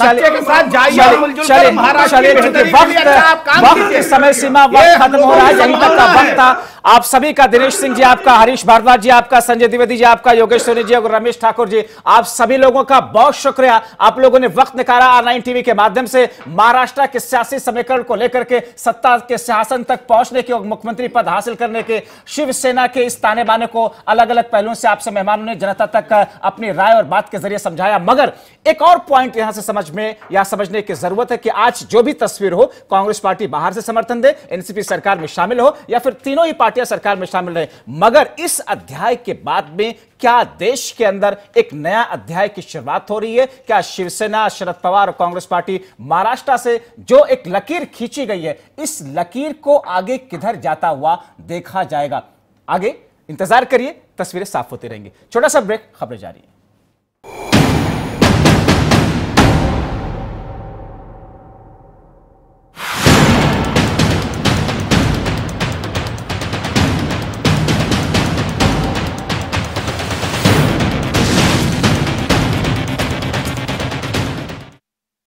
सच्चे के साथ जाइए महाराष्ट्र लिए अच्छा वक्त वक्त की समय सीमा वक्त खत्म हो रहा है यहीं तक का वक्त था। आप सभी का दिनेश सिंह जी आपका हरीश भारद्वाज जी आपका संजय द्विवेदी जी आपका योगेश सोनी जी और रमेश ठाकुर जी आप सभी लोगों का बहुत शुक्रिया। आप लोगों ने वक्त निकाला आर नाइन टीवी के माध्यम से महाराष्ट्र के सियासी समीकरण को लेकर के सत्ता के सिंहासन तक पहुँचने के और मुख्यमंत्री पद हासिल करने के शिवसेना के इस ताने बाने को अलग अलग पहलुओं से आपसे मेहमानों ने जनता तक अपनी राय और बात के ज़रिए समझाया। मगर एक और पॉइंट यहाँ से समझ में, या समझने की ज़रूरत है कि आज जो भी तस्वीर हो, कांग्रेस पार्टी बाहर से समर्थन दे एनसीपी सरकार में शामिल हो, या फिर तीनों ही पार्टियाँ सरकार में शामिल रहे। मगर इस अध्याय के बाद में क्या देश के अंदर एक नया अध्याय की शुरुआत हो रही है? क्या शिवसेना, शरद पवार और कांग्रेस पार्टी महाराष्ट्र से जो एक लकीर खींची गई है, इस लकीर को आगे किधर जाता हुआ देखा जाएगा? आगे इंतज़ार करिए तस्वीरें साफ़ होती रहेंगी। छोटा सा ब्रेक खबरें जारी। है